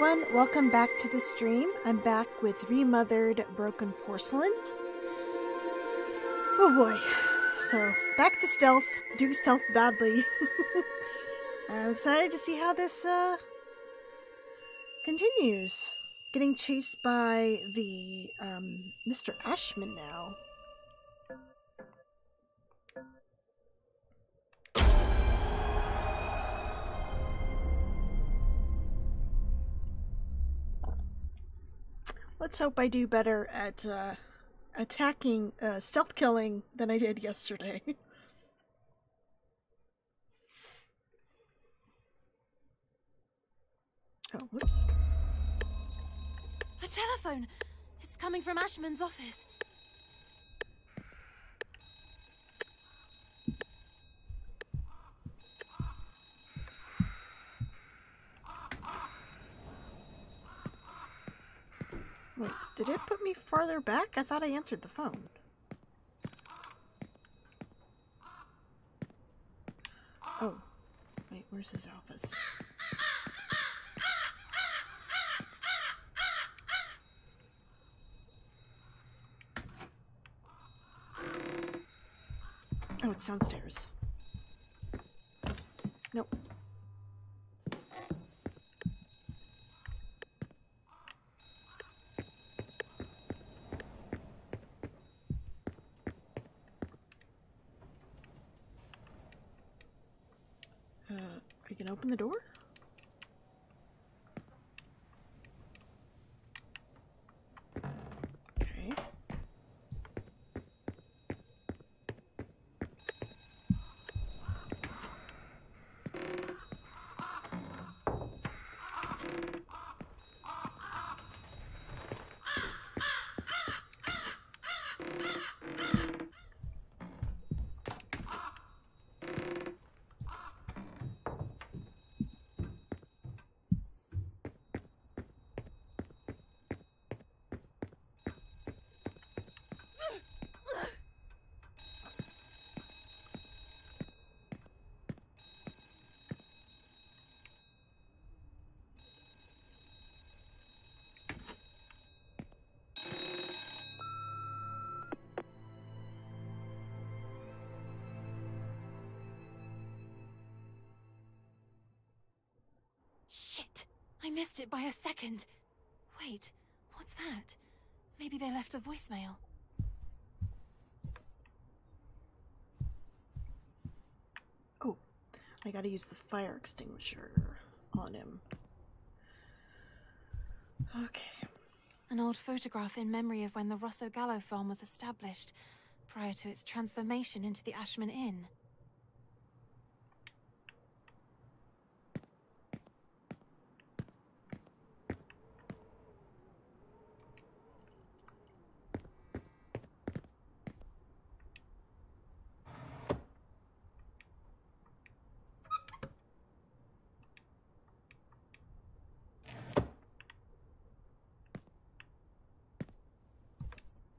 everyone. Welcome back to the stream. I'm back with remothered broken porcelain. Oh boy. So, back to stealth. Doing stealth badly. I'm excited to see how this uh continues. Getting chased by the um Mr. Ashmann now. Let's hope I do better at uh, attacking, uh, stealth killing than I did yesterday. oh, whoops. A telephone! It's coming from Ashmann's office. Wait, did it put me farther back? I thought I answered the phone. Oh. Wait, where's his office? Oh, it's downstairs. Nope. It by a second. Wait, what's that? Maybe they left a voicemail. Oh, I gotta use the fire extinguisher on him. Okay. An old photograph in memory of when the Rosso Gallo farm was established, prior to its transformation into the Ashmann Inn.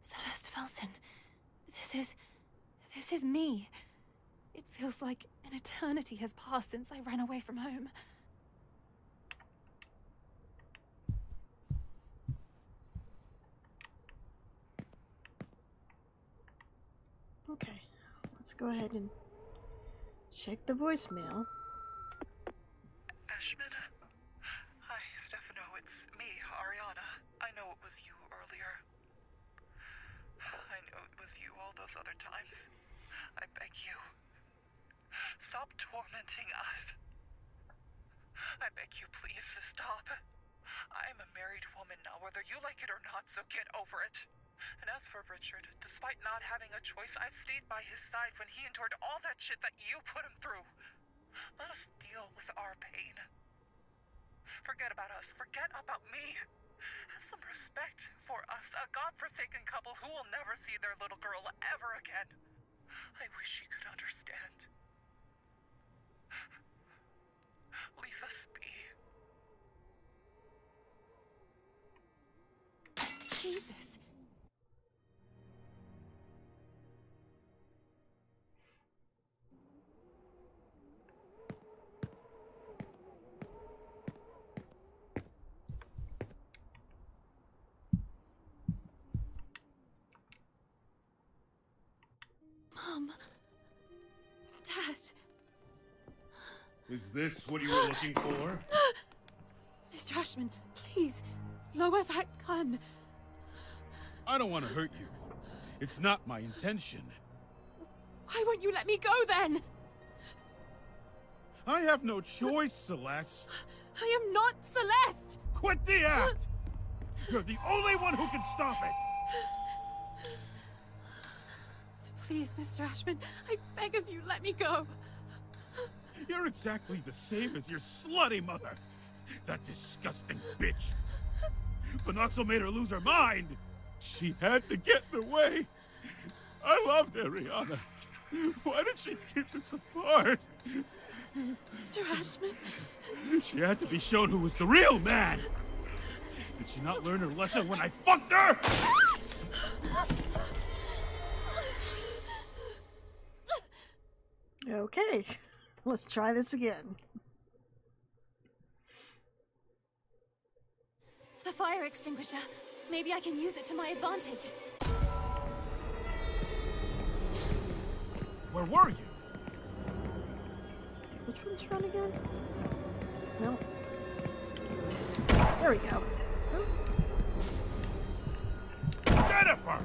Celeste Felton. This is. This is me. It feels like an eternity has passed since I ran away from home. Okay. Let's go ahead and check the voicemail. Ashmann? Hi, Stefano. It's me, Ariana. I know it was you earlier. I know it was you all those other times. I beg you. Stop tormenting us. I beg you, please, stop. I am a married woman now, whether you like it or not, so get over it. And as for Richard, despite not having a choice, I stayed by his side when he endured all that shit that you put him through. Let us deal with our pain. Forget about us. Forget about me. Have some respect for us, a godforsaken couple who will never see their little girl ever again. I wish you could understand. Leave us be. Jesus! Mom. Is this what you were looking for? Mr. Ashmann, please, lower that gun. I don't want to hurt you. It's not my intention. Why won't you let me go then? I have no choice, Celeste. I am not Celeste! Quit the act! You're the only one who can stop it! Please, Mr. Ashmann, I beg of you, let me go. You're exactly the same as your slutty mother. That disgusting bitch. Phenoxyl made her lose her mind. She had to get in the way. I loved Ariana. Why did she keep us apart? Mr. Ashmann, She had to be shown who was the real man. Did she not learn her lesson when I fucked her? Okay, let's try this again. the fire extinguisher. Maybe I can use it to my advantage. Where were you? Which one's run again? No. There we go. Oh, Jennifer!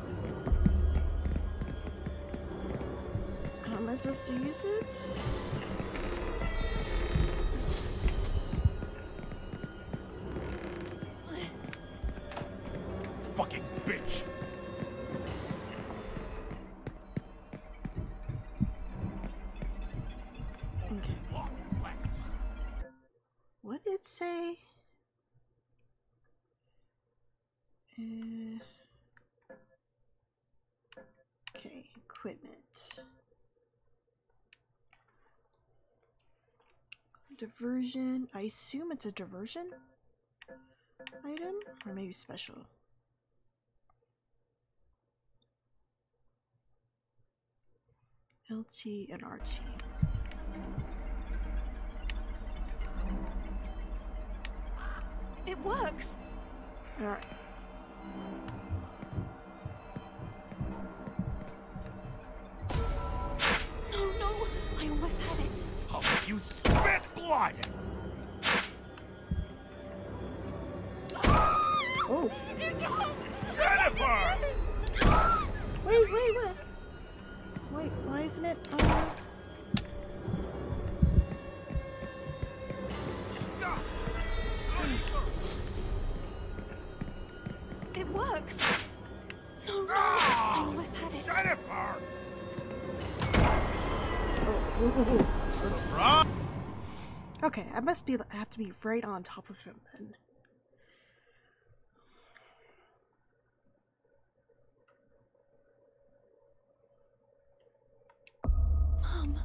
How am I supposed to use it? Diversion. I assume it's a diversion item, or maybe special. LT and RT. It works! Alright. No, oh, no! I almost had it. I'll make you spit blood! Oh, Jennifer! wait, wait, wait. Wait, why isn't it? Uh, Stop! It works! No, no! I almost had it. Jennifer! oh, ooh, ooh, ooh. Oops. Right. Okay, I must be. I have to be right on top of him then. Mom.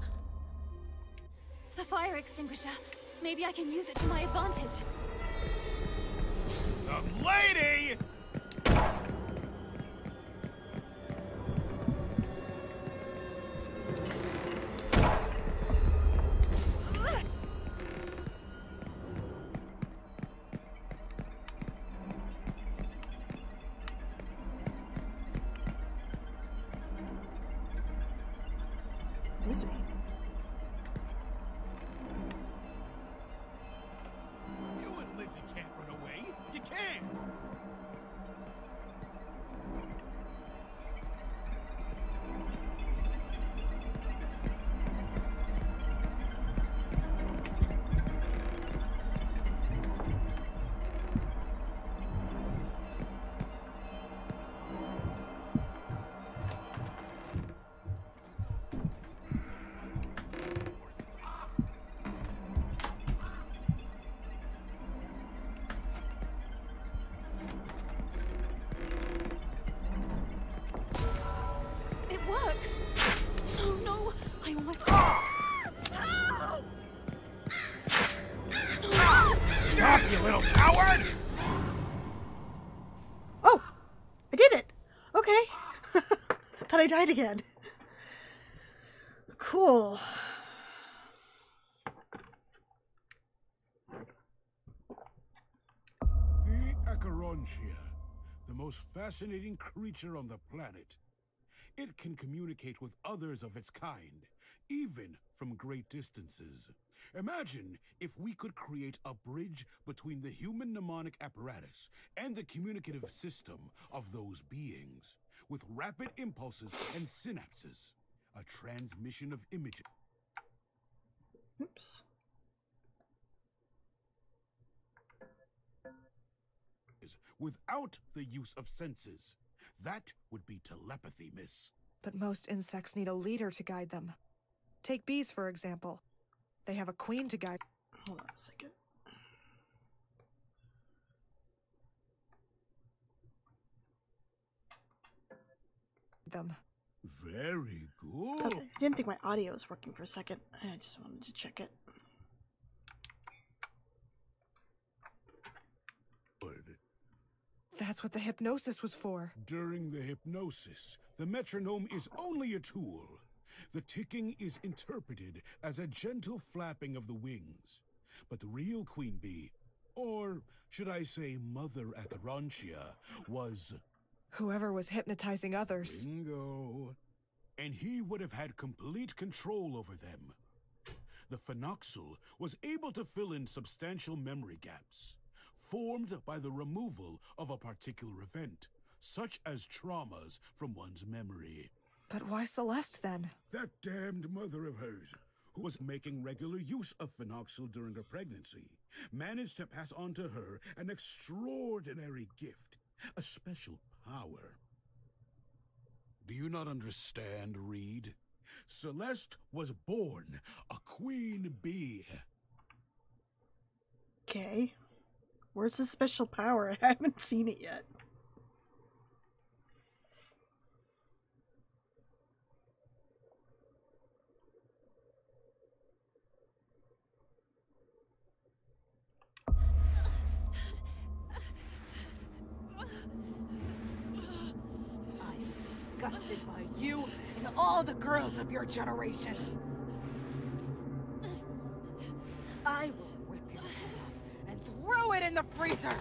The fire extinguisher. Maybe I can use it to my advantage. The lady! Died again. Cool. The Acherontia, the most fascinating creature on the planet. it can communicate with others of its kind, even from great distances. Imagine if we could create a bridge between the human mnemonic apparatus and the communicative system of those beings, with rapid impulses and synapses, a transmission of images. Oops. without the use of senses. That would be telepathy, miss. But most insects need a leader to guide them. Take bees, for example. They have a queen to guide Hold on a second. Them. Very good. Okay. I didn't think my audio was working for a second. I just wanted to check it. That's what the hypnosis was for. During the hypnosis, the metronome is only a tool. The ticking is interpreted as a gentle flapping of the wings. But the real queen bee, or should I say Mother Acherontia, was Whoever was hypnotizing others. bingo. And he would have had complete control over them. The phenoxyl was able to fill in substantial memory gaps, formed by the removal of a particular event, such as traumas from one's memory. But why Celeste then? That damned mother of hers, who was making regular use of phenoxyl during her pregnancy, managed to pass on to her an extraordinary gift, a special power. Do you not understand, Reed? Celeste was born a queen bee. Okay. Where's the special power? I haven't seen it yet. I am disgusted by you and all the girls of your generation. I will rip your head off and throw it in the freezer.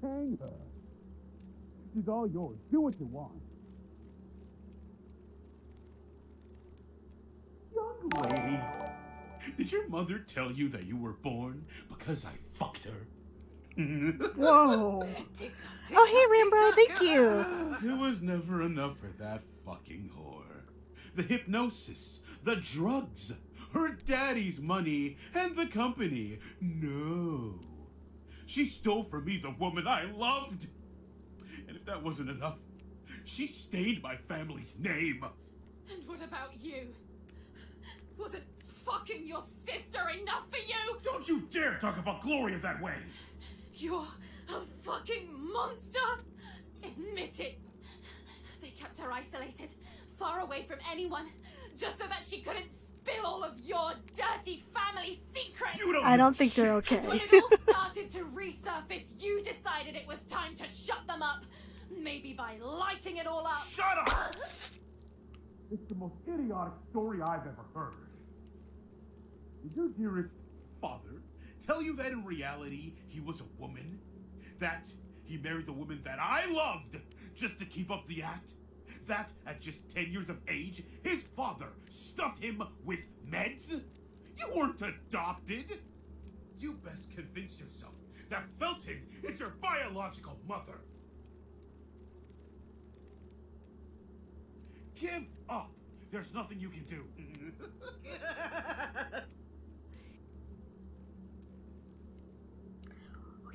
Hang her. She's all yours. Do what you want. Young lady, did your mother tell you that you were born because I fucked her? Whoa. Oh, hey, Rambo. Thank you. It was never enough for that fucking whore. The hypnosis, the drugs, her daddy's money, and the company. No. She stole from me the woman I loved. And if that wasn't enough, she stained my family's name. And what about you? Wasn't fucking your sister enough for you? Don't you dare talk about Gloria that way! You're a fucking monster! Admit it! They kept her isolated, far away from anyone, just so that she couldn't spill all of your dirty family secrets! You don't I don't give a think they're okay. When it all started to resurface, you decided it was time to shut them up. Maybe by lighting it all up. Shut up! It's the most idiotic story I've ever heard. Your dearest father tell you that in reality he was a woman? That he married the woman that I loved just to keep up the act? That at just 10 years of age, his father stuffed him with meds? You weren't adopted! You best convince yourself that Felton is your biological mother. Give up! There's nothing you can do.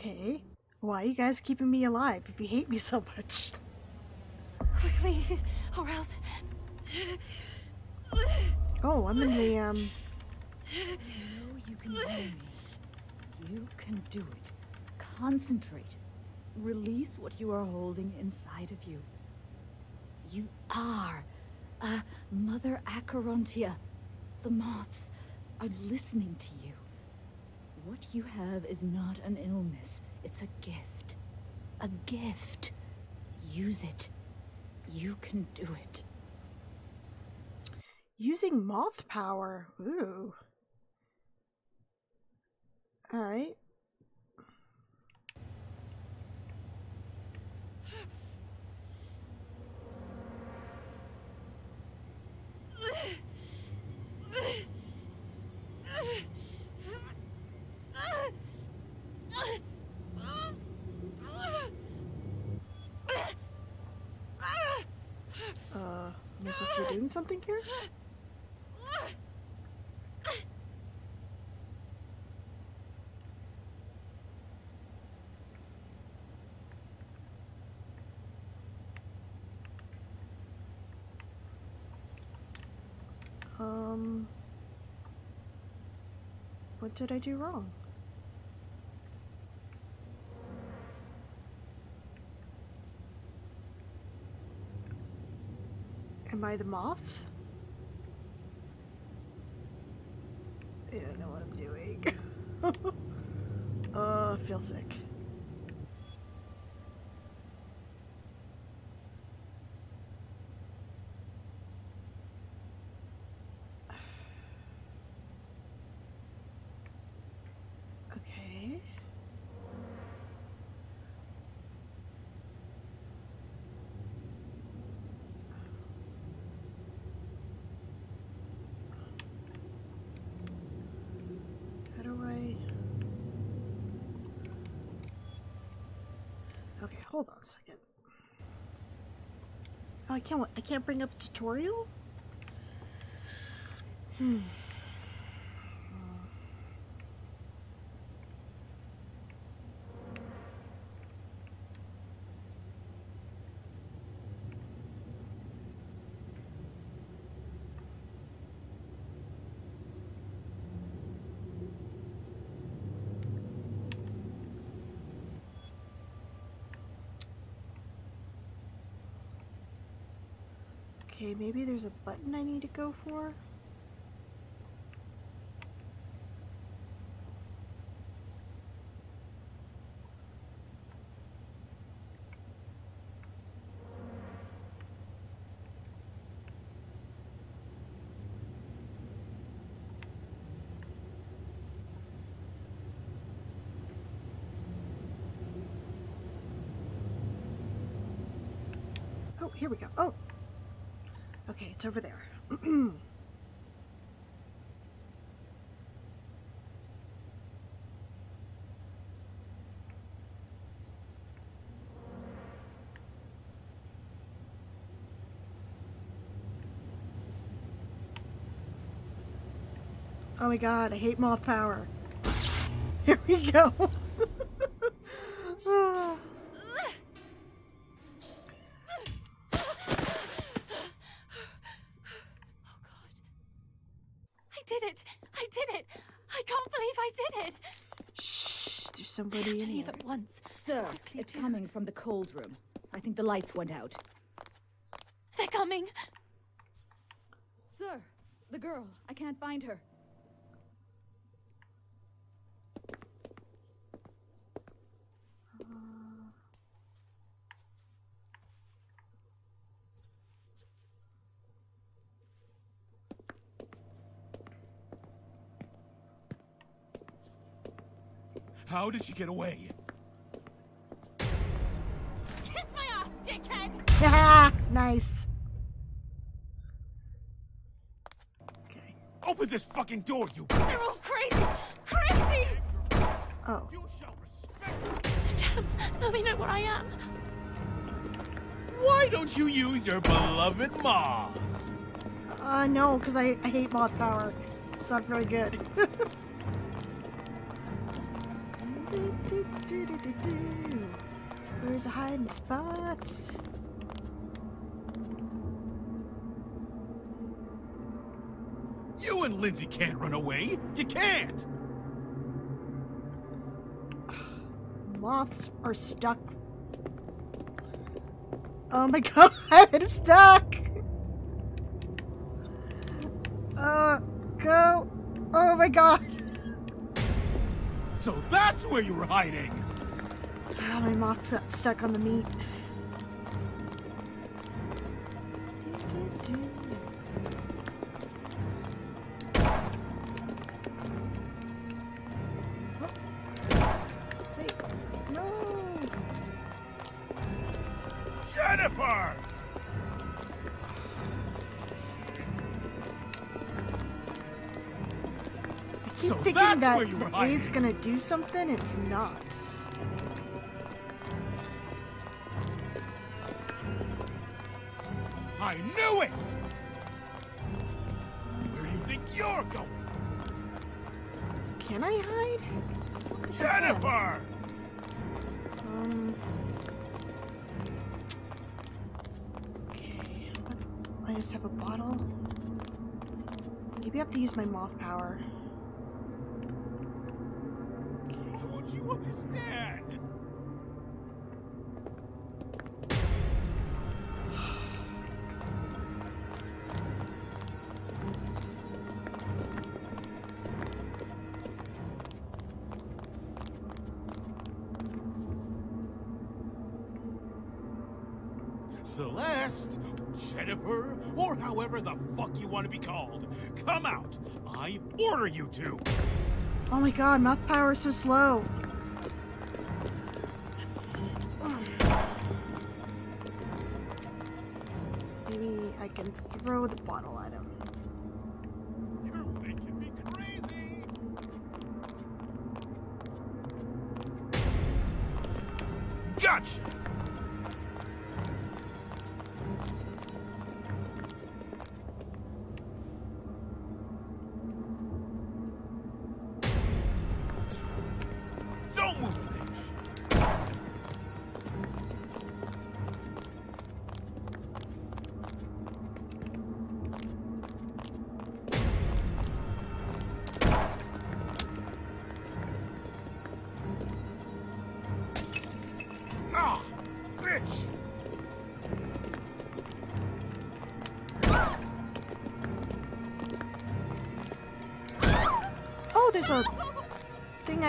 Okay. Why are you guys keeping me alive if you hate me so much? Quickly, or else. Oh, I'm in the, um... You know you can do me. You can do it. Concentrate. Release what you are holding inside of you. You are a Mother Acherontia. The moths are listening to you. What you have is not an illness. It's a gift. A gift. Use it. You can do it. Using moth power. Ooh. Alright. Something here? Um, what did I do wrong? Am I the moth? I don't know what I'm doing. uh, I feel sick. Okay. How do I? Okay, hold on a second. Oh, I can't. I can't bring up a tutorial. Hmm. Okay, maybe there's a button I need to go for. Oh, here we go. Oh, Okay, it's over there. oh my god, I hate moth power. Here we go. Did it! I can't believe I did it! Shh, there's I have somebody to in leave here. at once. Sir, Quickly it's coming from the cold room. I think the lights went out. They're coming! Sir, the girl. I can't find her. How did she get away? Kiss my ass, dickhead! Yeah, nice. Okay. Open this fucking door, you. They're all crazy! Crazy! Oh, You shall respect. Damn, now they know where I am. Why don't you use your beloved moths? uh, no, because I, I hate moth power. It's not very good. Where's a hiding spot? You and Lindsay can't run away. You can't. Moths are stuck. Oh my god, I'm stuck! Uh, go. Oh my god. So that's where you were hiding. Ah, my got stuck on the meat. Hiding. gonna do something, it's not. Celeste, Jennifer, or however the fuck you want to be called, come out. I order you to. Oh my god, mouth power is so slow. Maybe I can throw the bottle at him.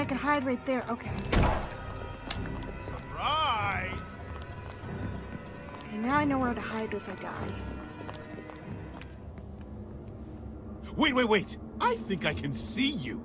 I can hide right there. Okay. Surprise! Okay, now I know where to hide if I die. Wait, wait, wait! I think I can see you!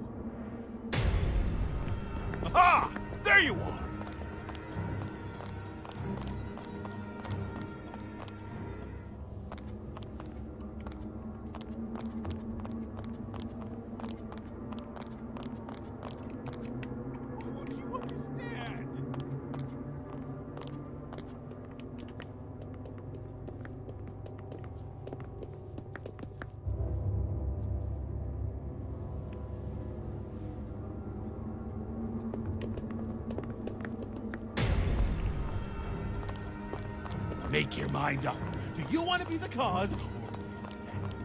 Cause or the effect?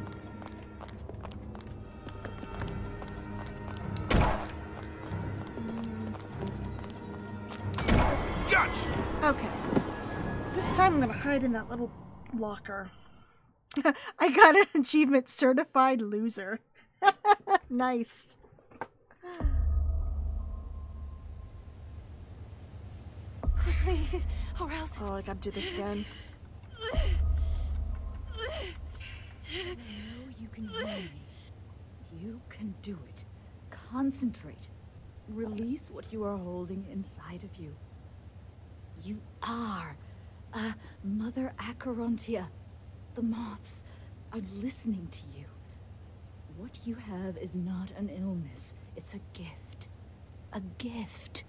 Gotcha! Okay. This time I'm gonna hide in that little locker. I got an achievement certified loser. nice. Quickly, or else. Oh, I gotta do this again. know you can hear me. You can do it. Concentrate. Release what you are holding inside of you. You are a Mother Acherontia. The moths are listening to you. What you have is not an illness, it's a gift. A gift.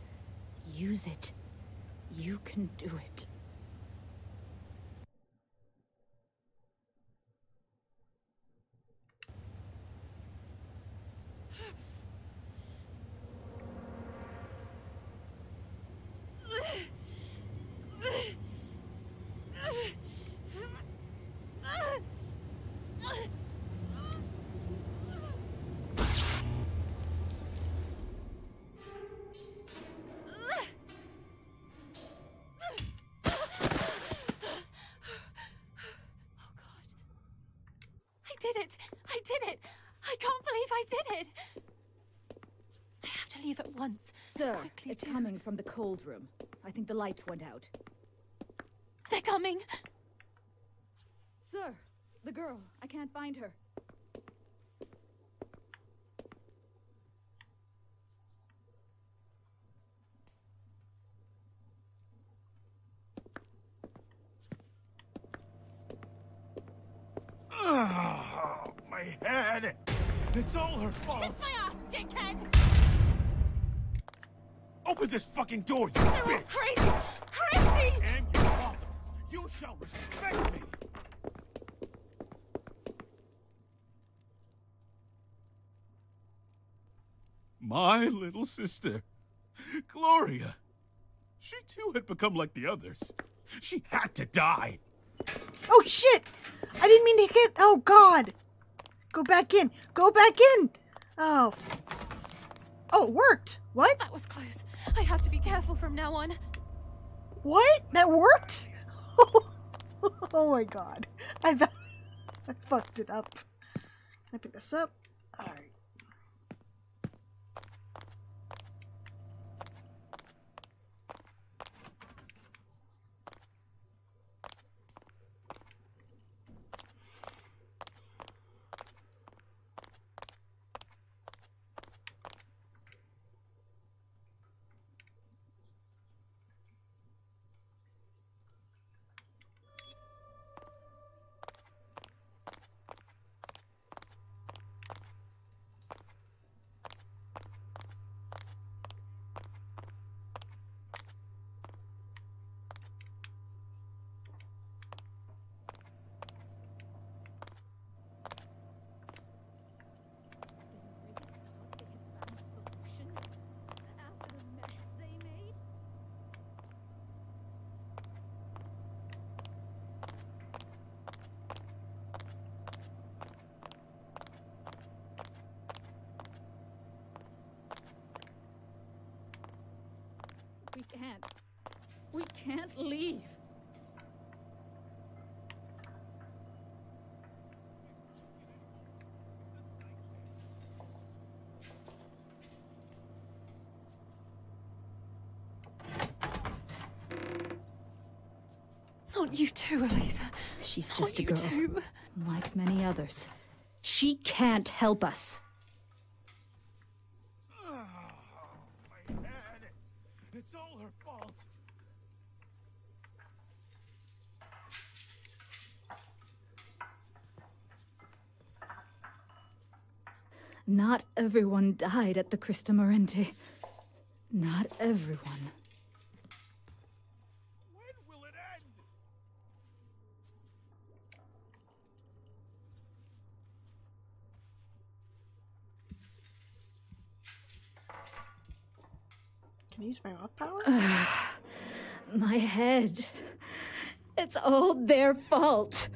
Use it. You can do it. Did it! I did it! I can't believe I did it! I have to leave at once. Sir, Quickly it's coming from the cold room. I think the lights went out. They're coming! Sir, the girl. I can't find her. my head! It's all her Kiss my ass, dickhead! Open this fucking door, you They're bitch! crazy! Crazy! And your father! You shall respect me! My little sister, Gloria. She too had become like the others. She had to die. Oh shit! I didn't mean to hit. Oh god! Go back in. Go back in. Oh. Oh, it worked. What? That was close. I have to be careful from now on. What? That worked? oh my god. I I fucked it up. Can I pick this up? Alright. We can't. We can't leave. Not you too, Elisa. She's Not just a girl, too. like many others. She can't help us. Oh, my head. It's all her fault. Not everyone died at the Christa Morente. Not everyone. When will it end? Can I use my off power? My head. It's all their fault.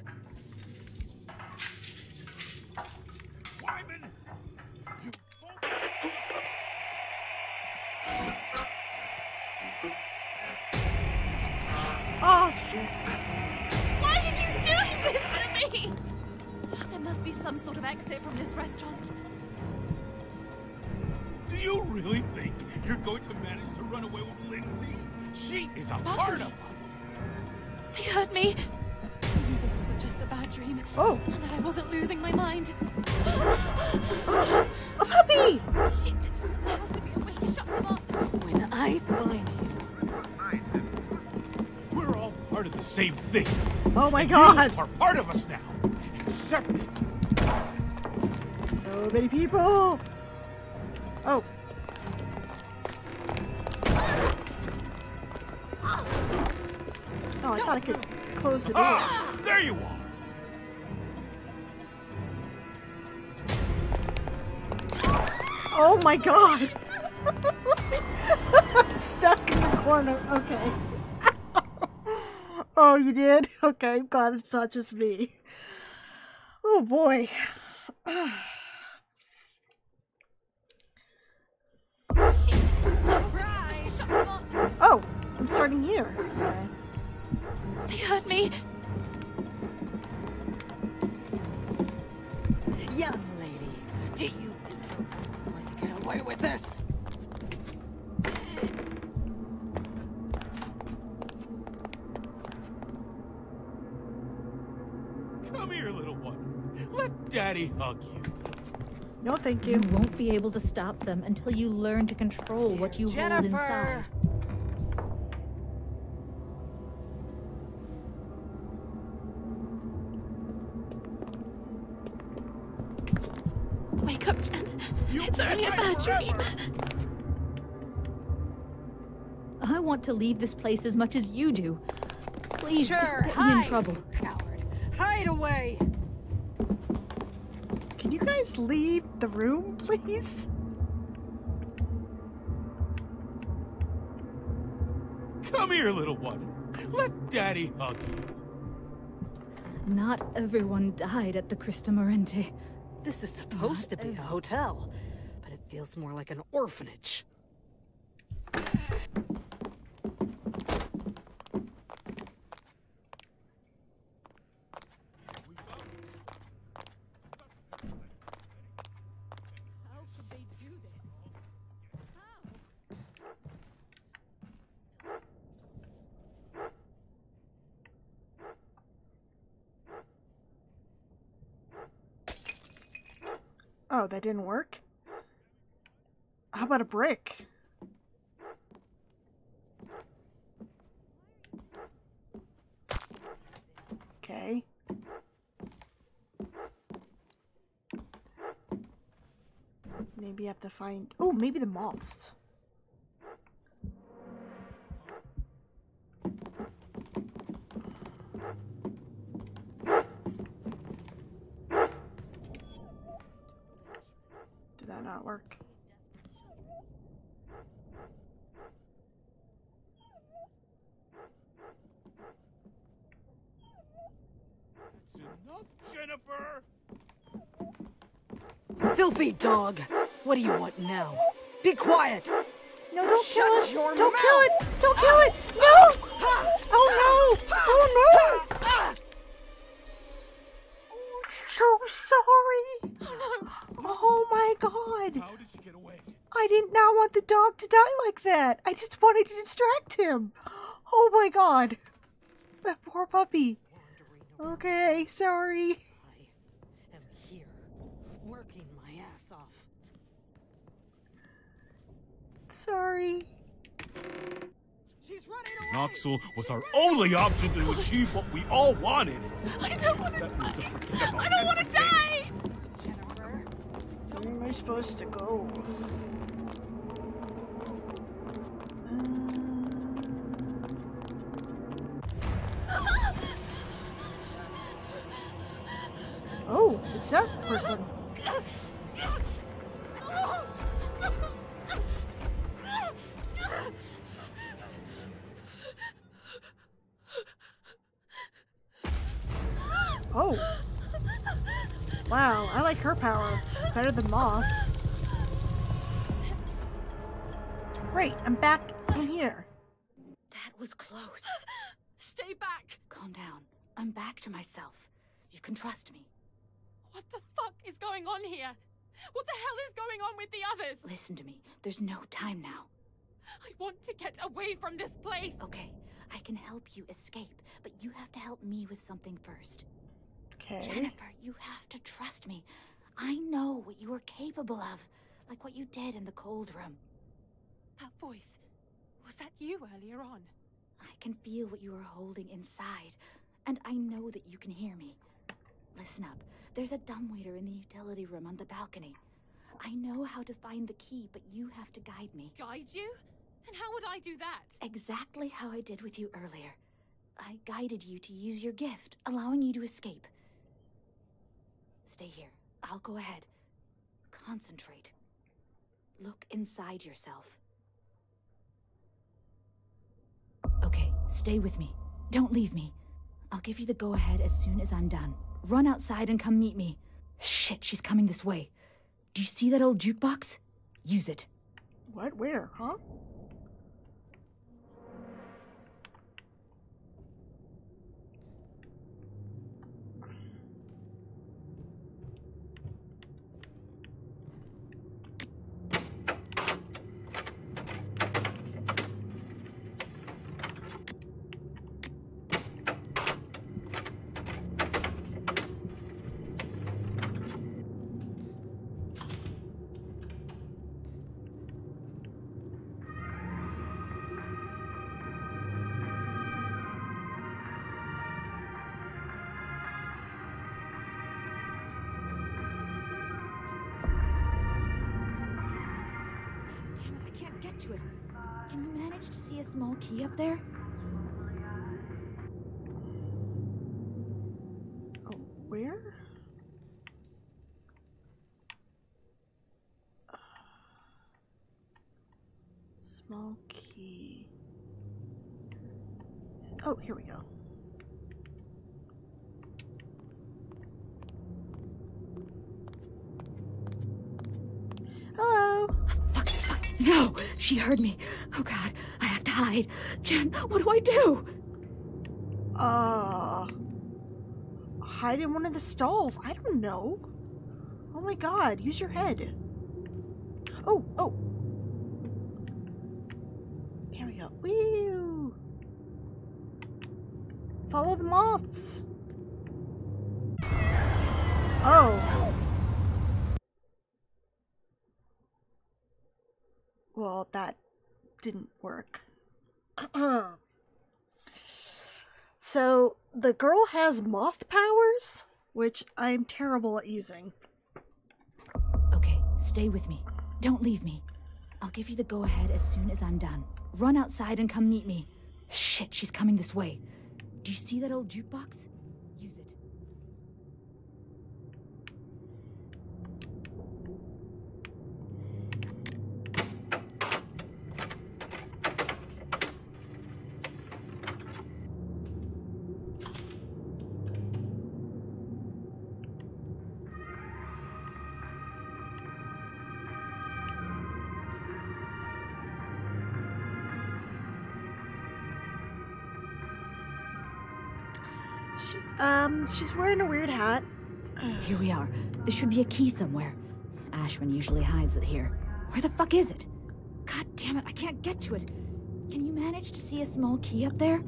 God! are part of us now. Accept it. So many people! Oh. Oh, I thought I could close the door. Ah! There you are! Oh my god! I'm stuck in the corner. Okay. Oh, you did? Okay, I'm glad it's not just me. Oh boy. Shit! There has to be a way to shut them up. Oh, I'm starting here. Okay. They hurt me. young lady, do you think you're going to get away with this? Daddy hug you. No, thank You you. won't be able to stop them until you learn to control what you hold inside. Wake up, Jennifer! It's only a bad dream. I want to leave this place as much as you do. Please Sure, don't get me in trouble. coward. Hide away. Can you guys leave the room, please? Come here, little one. Let Daddy hug you. Not everyone died at the Cristo Morente. This is supposed to be a hotel, but it feels more like an orphanage. How could they do this? Oh, that didn't work? How about a brick? Okay. Maybe I have to find. Oh, maybe the moths. That not work? It's enough, Jennifer! Filthy dog! What do you want now? Be quiet! No, don't Shut kill it! your Don't mouth! kill it! Don't kill it! No! Ah! Oh no! Ah! Oh no! Ah! So sorry! Oh my god! How did she get away? I did not want the dog to die like that! I just wanted to distract him! Oh my god! That poor puppy! Okay, sorry. I am here, working my ass off. Sorry. She's! Noxel was our only option to achieve what we all wanted. I don't want to. That was to I don't want to die. Jennifer, Where am I supposed to go? Uh. Oh, it's that person. Better than Moth's. Great, I'm back in here. That was close. Stay back. Calm down. I'm back to myself. You can trust me. What the fuck is going on here? What the hell is going on with the others? Listen to me. There's no time now. I want to get away from this place. Okay, I can help you escape, but you have to help me with something first. Okay. Jennifer, you have to trust me. I know what you are capable of, like what you did in the cold room. That voice. Was that you earlier on? I can feel what you are holding inside, and I know that you can hear me. Listen up. There's a dumbwaiter in the utility room on the balcony. I know how to find the key, but you have to guide me. Guide you? And how would I do that? Exactly how I did with you earlier. I guided you to use your gift, allowing you to escape. Stay here. I'll go ahead. Concentrate. Look inside yourself. Okay, stay with me. Don't leave me. I'll give you the go ahead as soon as I'm done. Run outside and come meet me. Shit, she's coming this way. Do you see that old jukebox? Use it. What? Where? Huh? She heard me. Oh god, I have to hide. Jen, what do I do? Uh, hide in one of the stalls. I don't know. Oh my god, use your head. Oh, oh. Here we go. Follow the moths. Oh. Well, that didn't work. So the girl has moth powers, which I'm terrible at using. Okay, stay with me. Don't leave me. I'll give you the go ahead as soon as I'm done. Run outside and come meet me. Shit, she's coming this way. Do you see that old jukebox? She's wearing a weird hat. Here we are. There should be a key somewhere. Ashmann usually hides it here. Where the fuck is it? God damn it, I can't get to it. Can you manage to see a small key up there?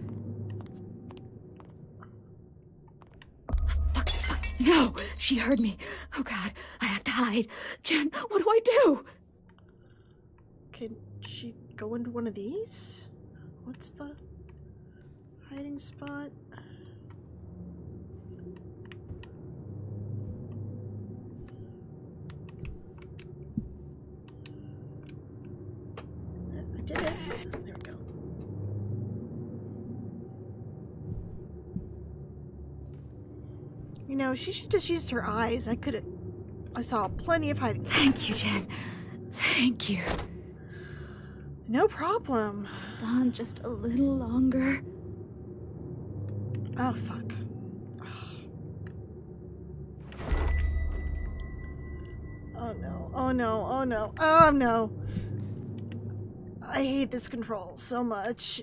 Fuck, fuck. No, she heard me. Oh god, I have to hide. Jen, what do I do? Can she go into one of these? What's the hiding spot? I did it. There we go. You know, she should just used her eyes. I could have. I saw plenty of hiding. Thank you, Jen. Thank you. No problem. Hold on just a little longer. Oh, fuck. Oh no, oh no, oh no, oh no. I hate this control so much.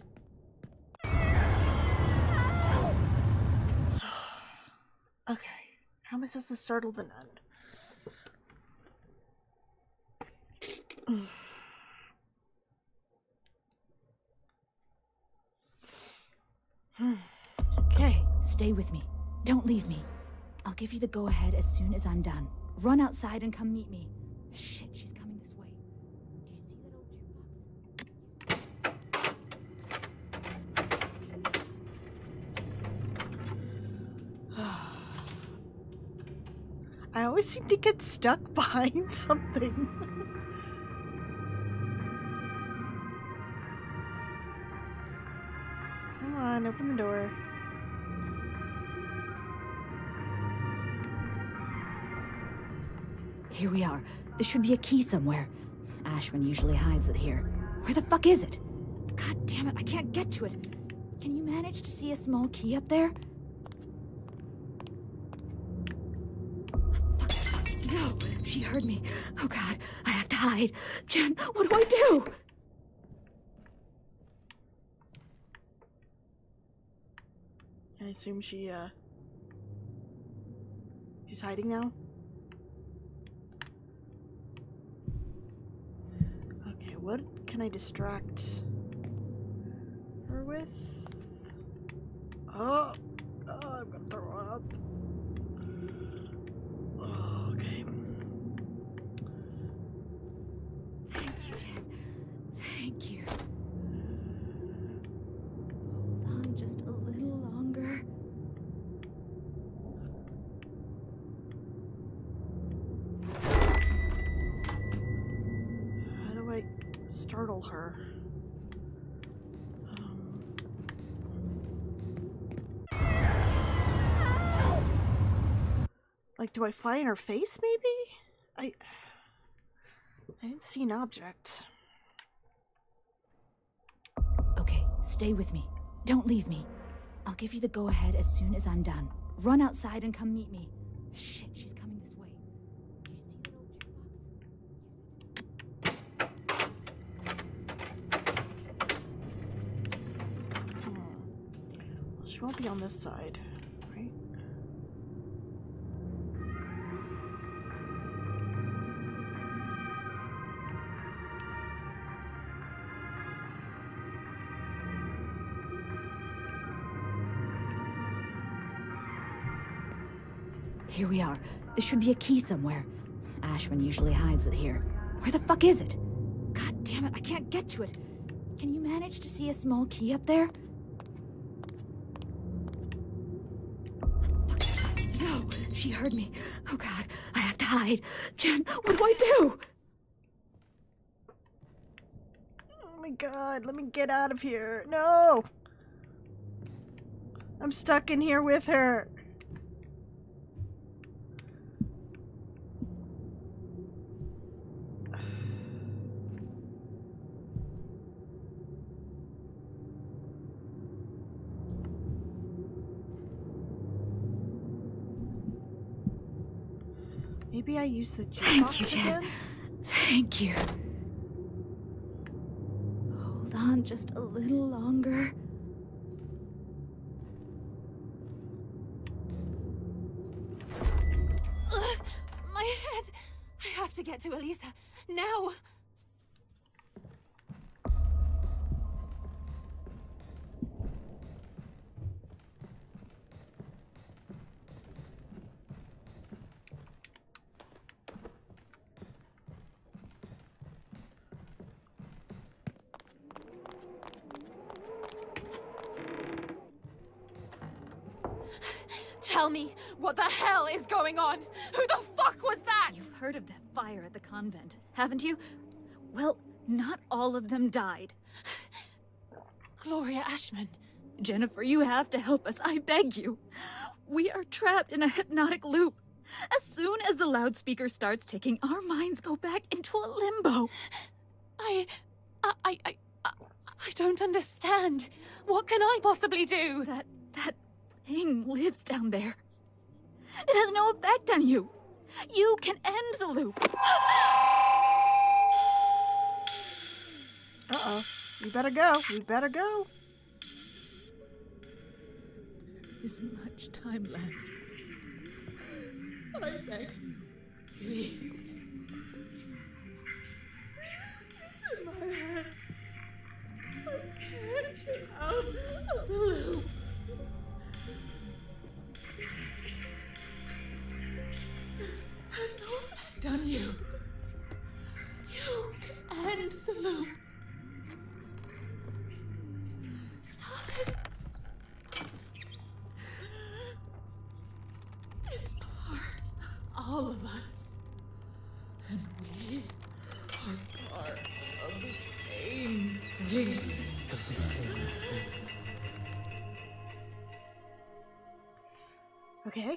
okay, how am I supposed to startle the nun? Okay, stay with me. Don't leave me. I'll give you the go ahead as soon as I'm done. Run outside and come meet me. Shit, she's coming this way. Do you see that old jukebox? I always seem to get stuck behind something. Come on, open the door. Here we are. There should be a key somewhere. Ashmann usually hides it here. Where the fuck is it? God damn it, I can't get to it. Can you manage to see a small key up there? No, she heard me. Oh god, I have to hide. Jen, what do I do? I assume she, uh. She's hiding now? Okay, what can I distract her with? Oh, God, I'm gonna throw up. Do I fly in her face, maybe? I. I didn't see an object. Okay, stay with me. Don't leave me. I'll give you the go ahead as soon as I'm done. Run outside and come meet me. Shit, she's coming this way. Do you see that old jukebox? Well, she won't be on this side, Here we are. There should be a key somewhere. Ashmann usually hides it here. Where the fuck is it? God damn it, I can't get to it. Can you manage to see a small key up there? No, she heard me. Oh god, I have to hide. Jen, what do I do? Oh my god, let me get out of here. No! I'm stuck in here with her. Maybe I use the Thank you, Jen. again? Thank you. Hold on just a little longer. Ugh, my head! I have to get to Elisa. Now! Tell me, what the hell is going on? Who the fuck was that? You've heard of that fire at the convent, haven't you? Well, not all of them died. Gloria Ashmann. Jennifer, you have to help us, I beg you. We are trapped in a hypnotic loop. As soon as the loudspeaker starts ticking, our minds go back into a limbo. I. I. I. I, I don't understand. What can I possibly do? That that thing lives down there. It has no effect on you. You can end the loop. Uh oh. We better go. We better go. Is much time left. I beg you, please. It's in my head. I can't get out of the loop. No effect on you. You can end the loop. Stop it. It's part of all of us. And we are part of the same thing. Okay.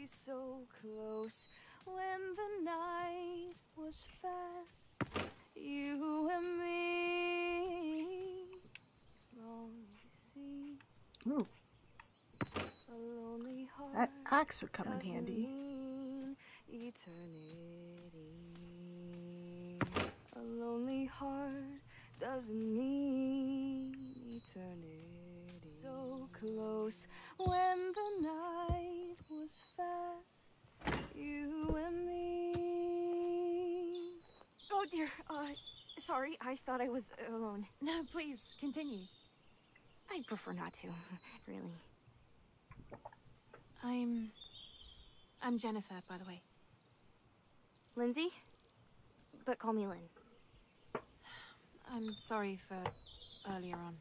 be so close when the night was fast. You and me. As long as you see Ooh, a lonely heart. that axe would come in handy. eternity. A lonely heart doesn't mean eternity. So close when the night was fast, you and me. Oh dear, uh, sorry, I thought I was alone. No, please, continue. I'd prefer not to, really. I'm. I'm Jennifer, by the way. Lindsay? But call me Lynn. I'm sorry for earlier on.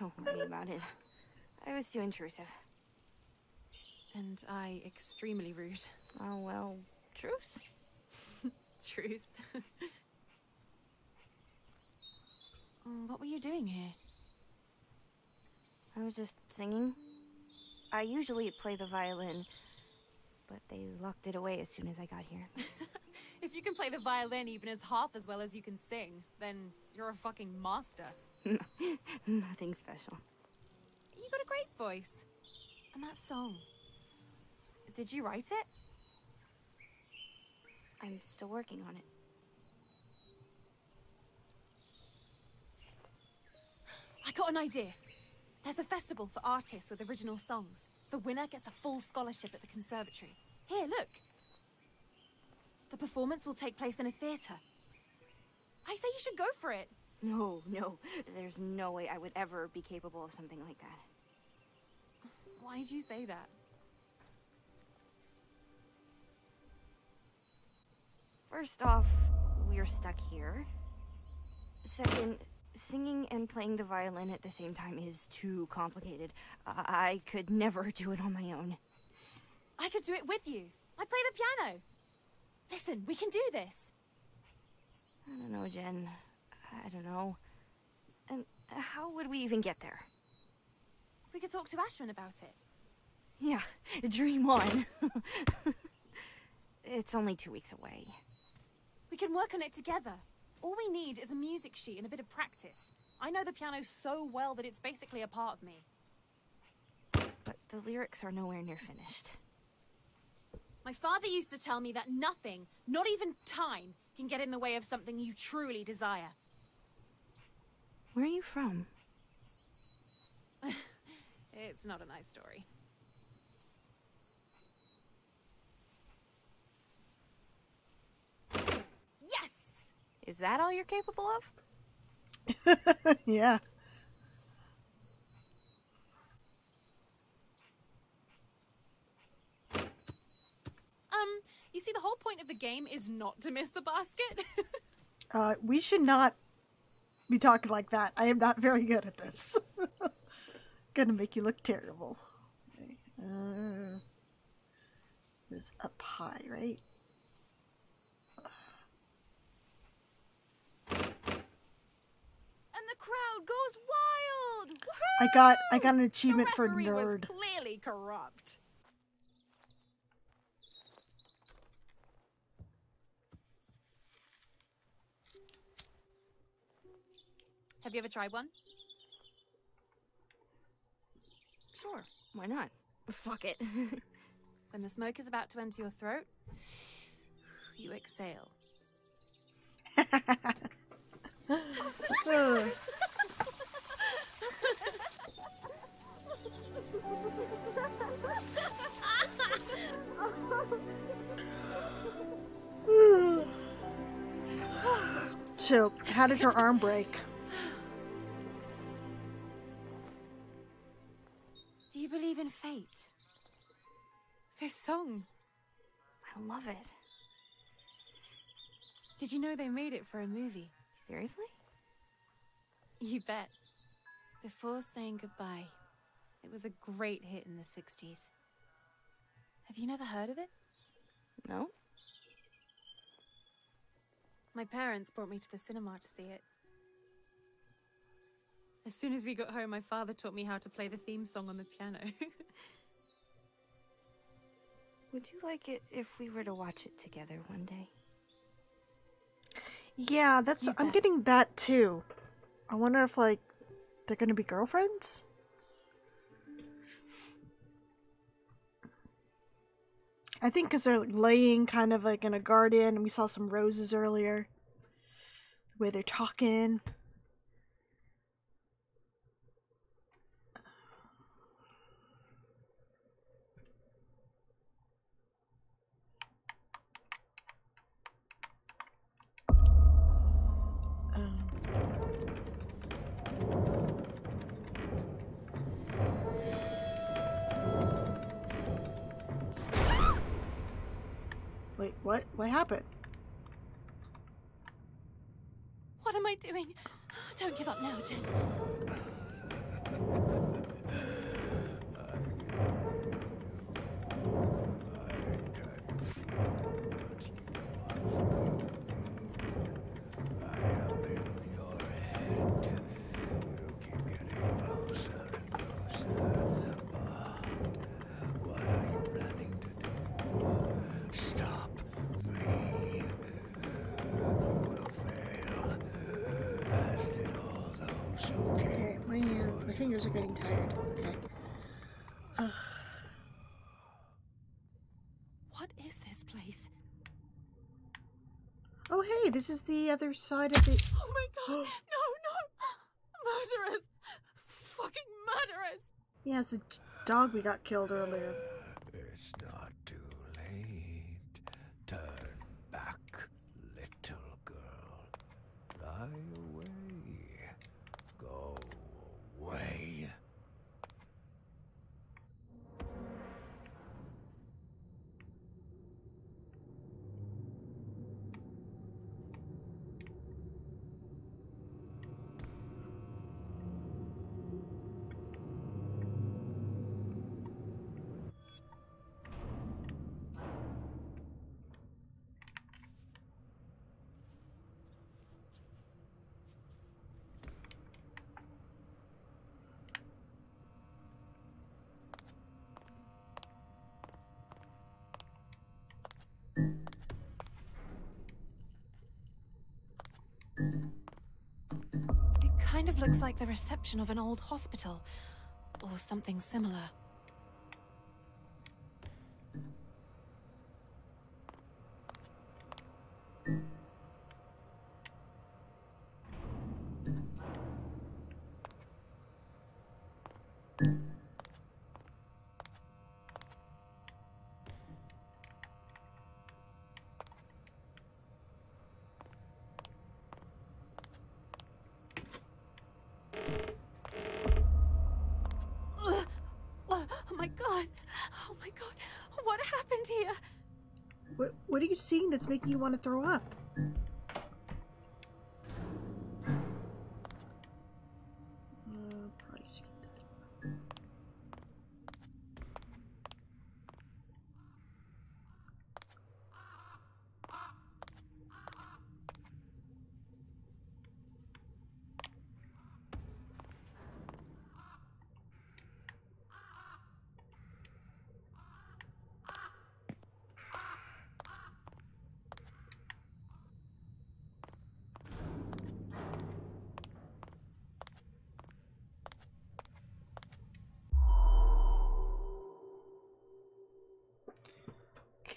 Don't worry about it. I was too intrusive. And I extremely rude. Oh, well, truce. Truth. Mm, what were you doing here? I was just singing. I usually play the violin, but they locked it away as soon as I got here. If you can play the violin even as half as well as you can sing, then you're a fucking master. Nothing special. You got a great voice. And that song. Did you write it? I'm still working on it. I got an idea. There's a festival for artists with original songs. The winner gets a full scholarship at the conservatory. Here, look. The performance will take place in a theatre. I say you should go for it. No, no. There's no way I would ever be capable of something like that. Why did you say that? First off, we're stuck here. Second, singing and playing the violin at the same time is too complicated. I, I could never do it on my own. I could do it with you. I play the piano. Listen, we can do this. I don't know, Jen. I don't know. And how would we even get there? We could talk to Ashwin about it. Yeah, dream on. it's only two weeks away. We can work on it together. All we need is a music sheet and a bit of practice. I know the piano so well that it's basically a part of me. But the lyrics are nowhere near finished. My father used to tell me that nothing, not even time, can get in the way of something you truly desire. Where are you from? It's not a nice story. Yes! Is that all you're capable of? yeah. Um, you see, the whole point of the game is not to miss the basket. Uh, we should not be talking like that. I am not very good at this. Gonna make you look terrible. Okay. Uh, it was up high, right? and the crowd goes wild! I got I got an achievement for nerd. clearly corrupt. Have you ever tried one? Sure, why not? Fuck it. When the smoke is about to enter your throat, you exhale. Ugh. so, how did her arm break? Believe in fate? This song. I love it. Did you know they made it for a movie? Seriously? You bet. Before saying goodbye. It was a great hit in the 60s. Have you never heard of it? No? My parents brought me to the cinema to see it. As soon as we got home, my father taught me how to play the theme song on the piano. Would you like it if we were to watch it together one day? Yeah, that's. You I'm bet. getting that too. I wonder if like they're gonna be girlfriends. I think because they're laying kind of like in a garden, and we saw some roses earlier. The way they're talking. What? What happened? What am I doing? Don't give up now, Jen. Fingers are getting tired. Okay. Ugh. What is this place? Oh, hey, this is the other side of the. Oh my god! no, no! Murderers! Fucking murderers! Yeah, it's a d- dog we got killed earlier. Looks like the reception of an old hospital, or something similar. Making you want to throw up?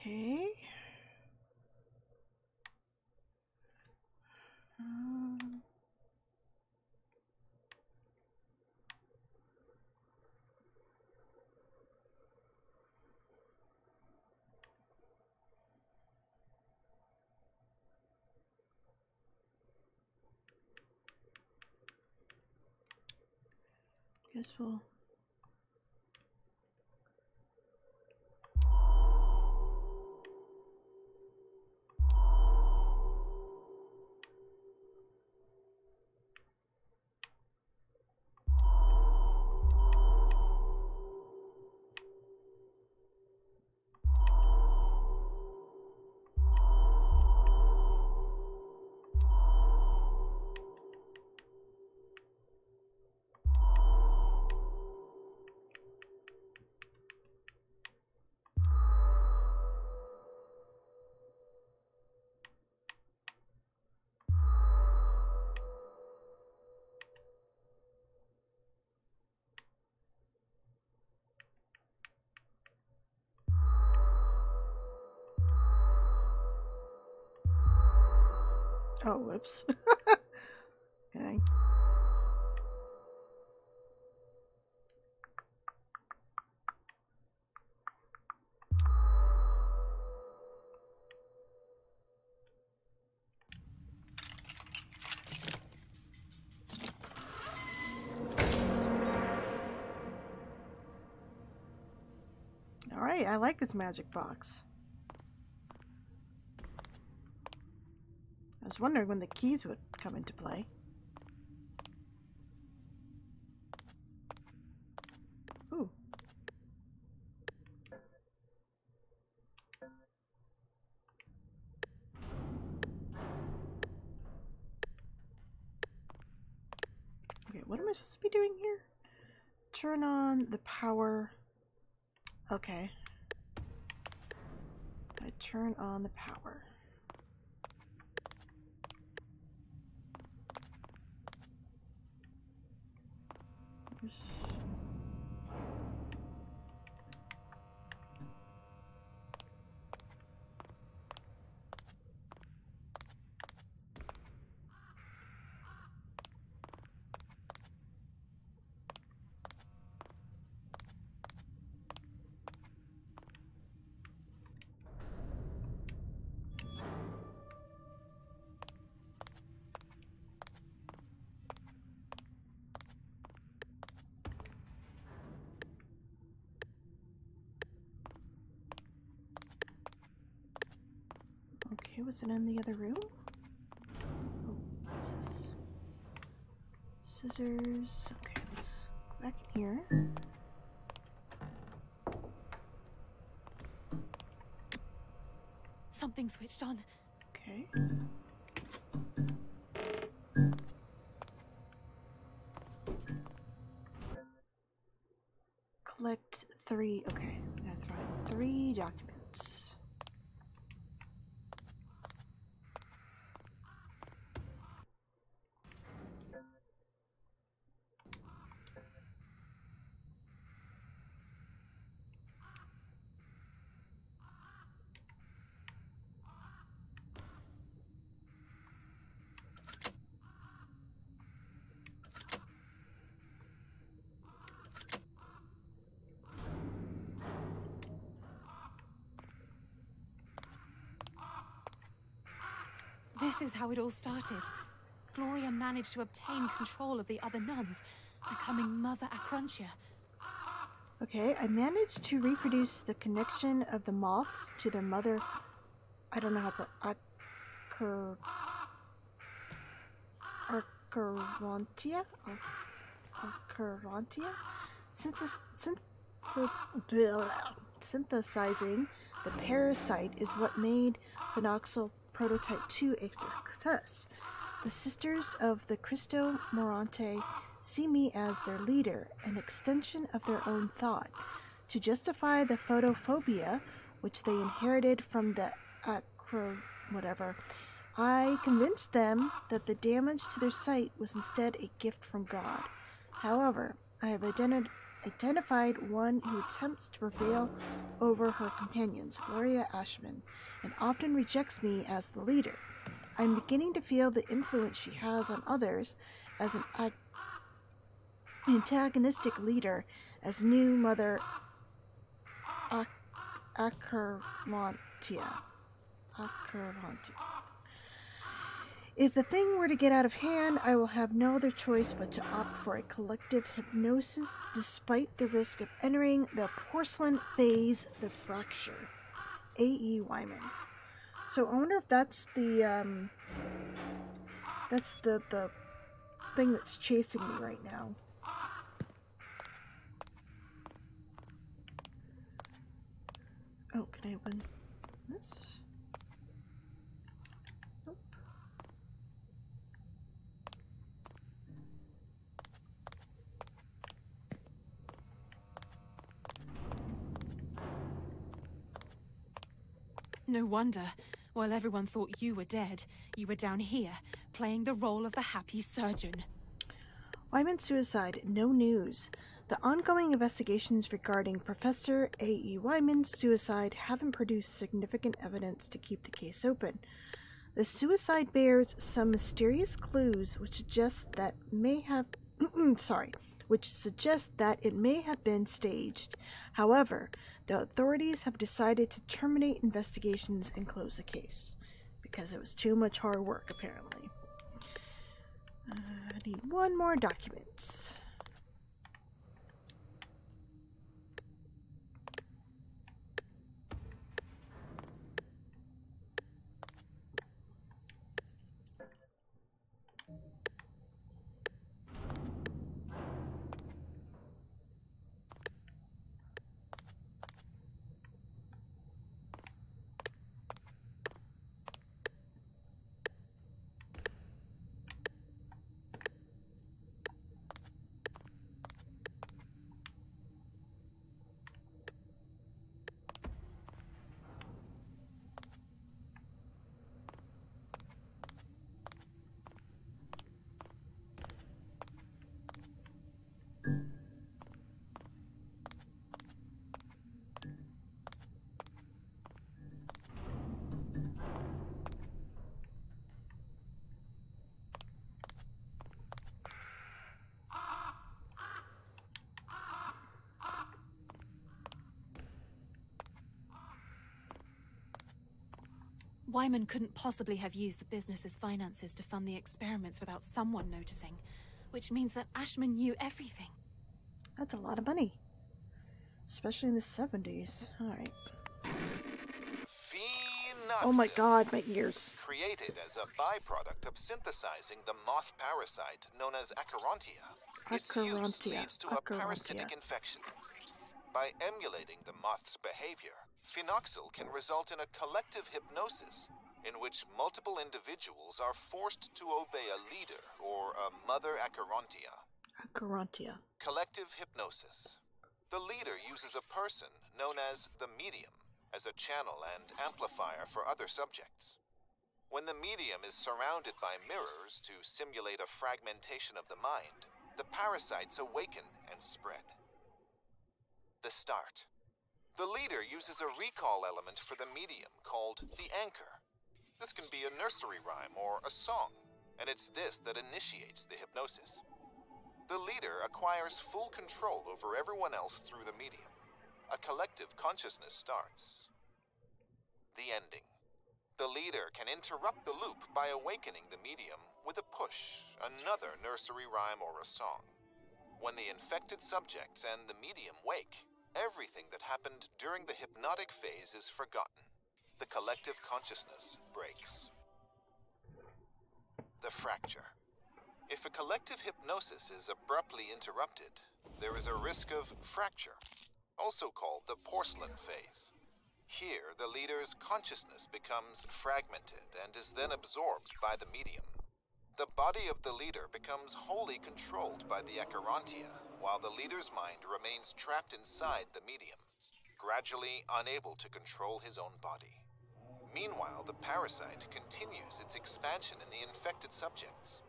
Okay. Um, guess we'll. Oh, whoops. okay. Alright, I like this magic box. Was wondering when the keys would come into play. Ooh. Okay, what am I supposed to be doing here? Turn on the power. Okay. I turn on the power. Was it in the other room? Oh, what's this? Scissors. Okay, let's go back in here. Something switched on. Okay. Collect three. Okay, I'm gonna throw in three documents. This is how it all started. Gloria managed to obtain control of the other nuns, becoming Mother Acruntia. Okay, I managed to reproduce the connection of the moths to their mother. I don't know how to. Acarantia? Synth- synth- synthesizing the parasite is what made Phenoxyl Prototype 2 a success. The Sisters of the Cristo Morente see me as their leader, an extension of their own thought. To justify the photophobia which they inherited from the acro whatever, I convinced them that the damage to their sight was instead a gift from God. However, I have identi- identified one who attempts to prevail over her companions, Gloria Ashmann, and often rejects me as the leader. I'm beginning to feel the influence she has on others as an ag- antagonistic leader, as new Mother Ac- Acherontia. If the thing were to get out of hand, I will have no other choice but to opt for a collective hypnosis, despite the risk of entering the porcelain phase, the fracture. A.E. Wyman. So I wonder if that's the um, that's the the thing that's chasing me right now. Oh, can I open this? No wonder. While everyone thought you were dead, you were down here, playing the role of the happy surgeon. Wyman's suicide, no news. The ongoing investigations regarding Professor A.E. Wyman's suicide haven't produced significant evidence to keep the case open. The suicide bears some mysterious clues which suggest that may have sorry, which suggest that it may have been staged. However, the authorities have decided to terminate investigations and close the case because it was too much hard work apparently. Uh, I need one more document. Wyman couldn't possibly have used the business's finances to fund the experiments without someone noticing, which means that Ashmann knew everything. That's a lot of money. Especially in the 70s. Alright. Oh my god, my ears. Created as a byproduct of synthesizing the moth parasite known as Acherontia. Its use Acherontia. leads to a parasitic infection. By emulating the moth's behavior, phenoxyl can result in a collective hypnosis in which multiple individuals are forced to obey a leader or a mother Acherontia. Acherontia. Collective hypnosis. The leader uses a person known as the medium as a channel and amplifier for other subjects. When the medium is surrounded by mirrors to simulate a fragmentation of the mind, the parasites awaken and spread. The start. The leader uses a recall element for the medium called the anchor. This can be a nursery rhyme or a song, and it's this that initiates the hypnosis. The leader acquires full control over everyone else through the medium. A collective consciousness starts. The ending. The leader can interrupt the loop by awakening the medium with a push, another nursery rhyme or a song. When the infected subjects and the medium wake, everything that happened during the hypnotic phase is forgotten. The collective consciousness breaks. The fracture. If a collective hypnosis is abruptly interrupted, there is a risk of fracture, also called the porcelain phase. Here, the leader's consciousness becomes fragmented and is then absorbed by the medium. The body of the leader becomes wholly controlled by the Acherontia, while the leader's mind remains trapped inside the medium, gradually unable to control his own body. Meanwhile, the parasite continues its expansion in the infected subjects.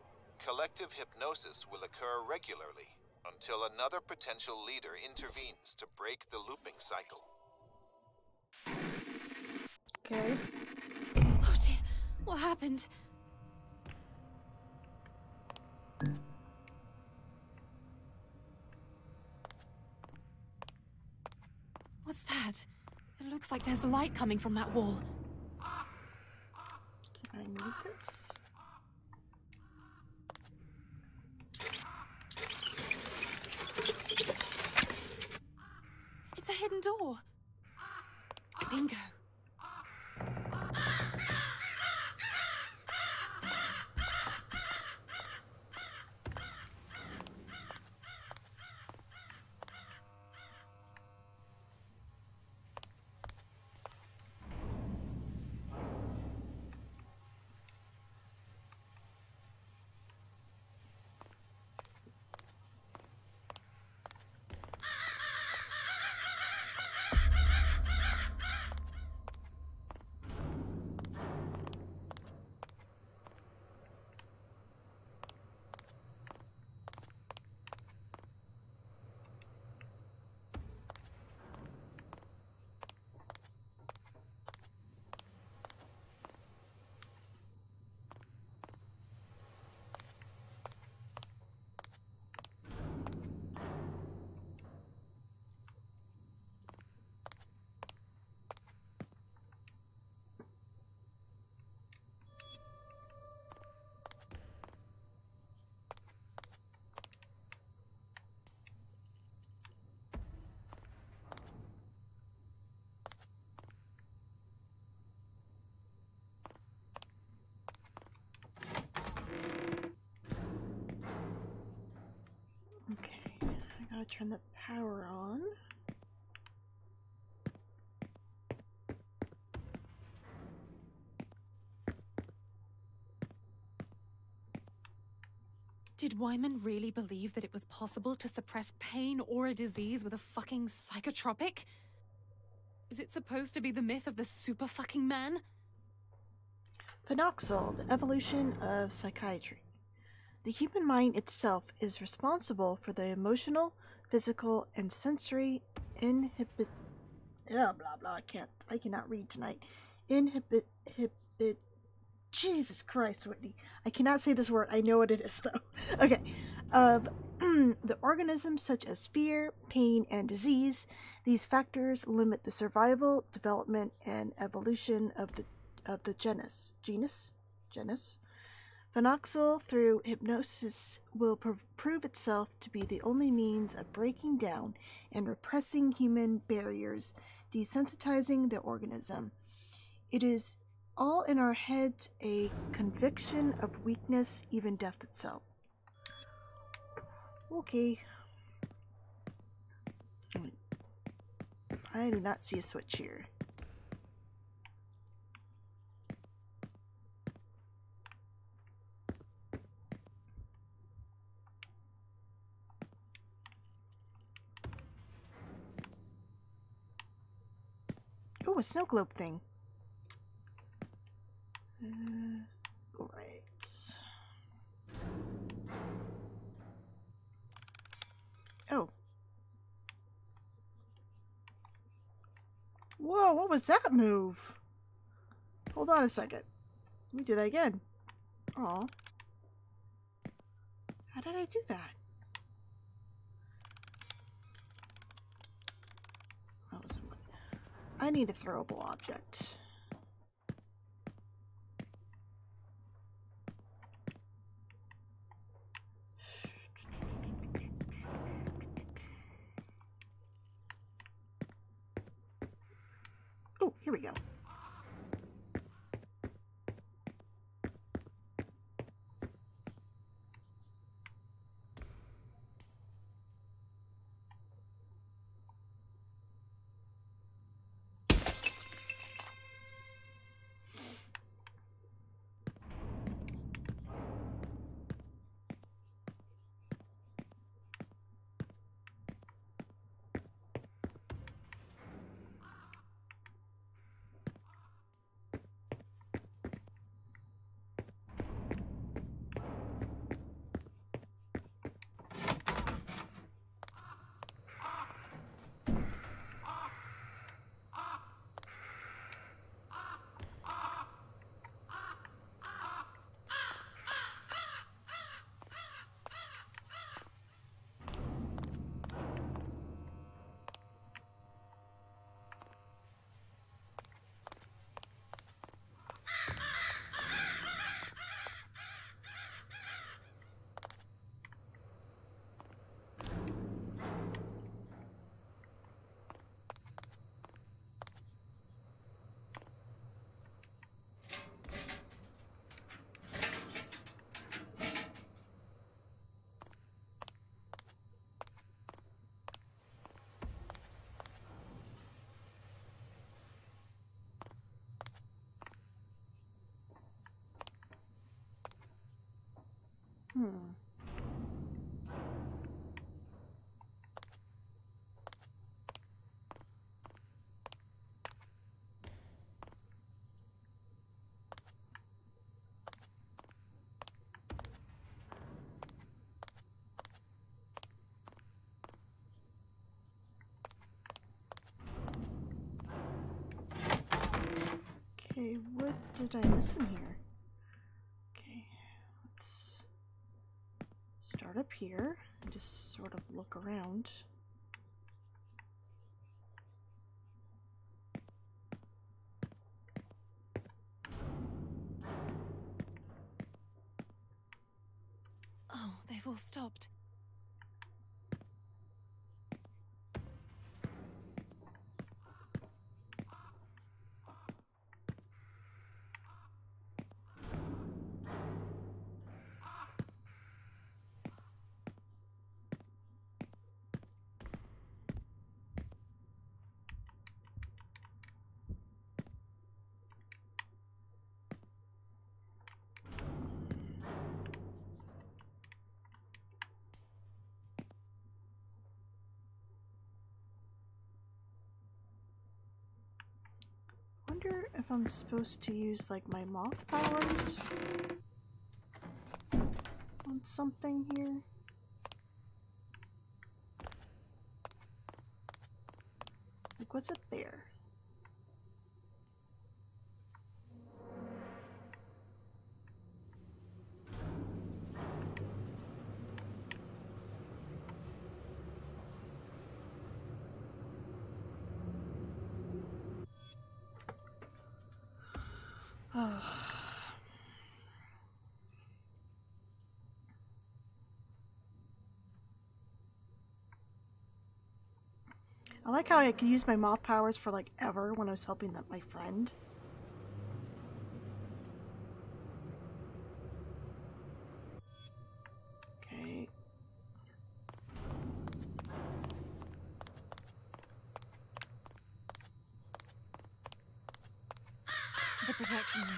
Collective hypnosis will occur regularly until another potential leader intervenes to break the looping cycle. Okay. Oh dear, what happened? What's that? It looks like there's light coming from that wall. Can I move this? It's a hidden door. Bingo. To turn the power on. Did Wyman really believe that it was possible to suppress pain or a disease with a fucking psychotropic? Is it supposed to be the myth of the super fucking man? Phenoxyl, the evolution of psychiatry. The human mind itself is responsible for the emotional, physical, and sensory inhibit. Yeah, blah blah. I can't. I cannot read tonight. Inhibit. Inhibit. Jesus Christ, Whitney. I cannot say this word. I know what it is though. okay. Of mm, the organisms such as fear, pain, and disease. These factors limit the survival, development, and evolution of the of the genus. Genus? Genus? Phenoxyl, through hypnosis, will pr- prove itself to be the only means of breaking down and repressing human barriers, desensitizing the organism. It is all in our heads a conviction of weakness, even death itself. Okay. I do not see a switch here. Oh, a snow globe thing. Uh, right. Oh. Whoa, what was that move? Hold on a second. Let me do that again. Aw. How did I do? That I need a throwable object. Oh, here we go. Hmm. Okay, what did I miss in here? Okay, let's start up here and just sort of look around. Oh, they've all stopped. I'm supposed to use like my moth powers on something here. Like how I could use my moth powers for like ever when I was helping that my friend. Okay. To the protection room.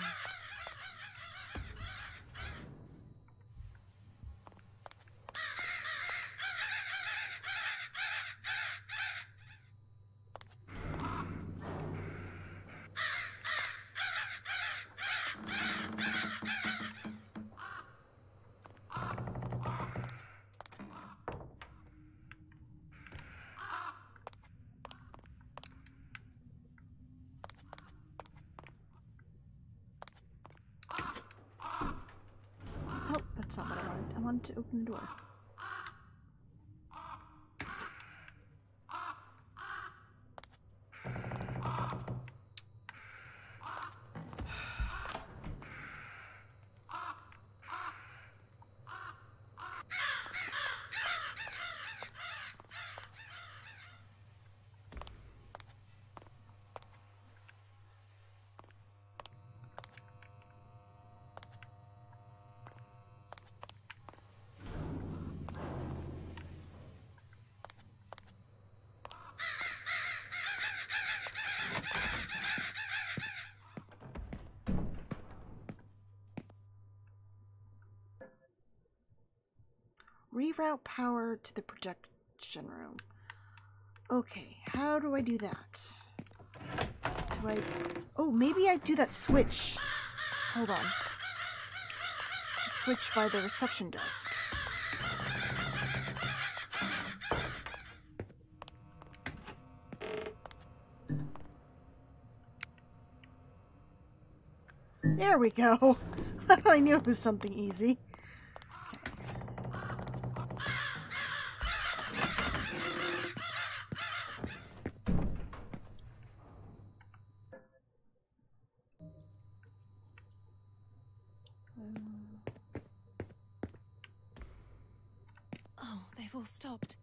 Oh, that's not what Wanted to open the door. Reroute power to the projection room. Okay, how do I do that? Do I... Oh, maybe I do that switch. Hold on. Switch by the reception desk. There we go. I knew it was something easy. Oh, they've all stopped.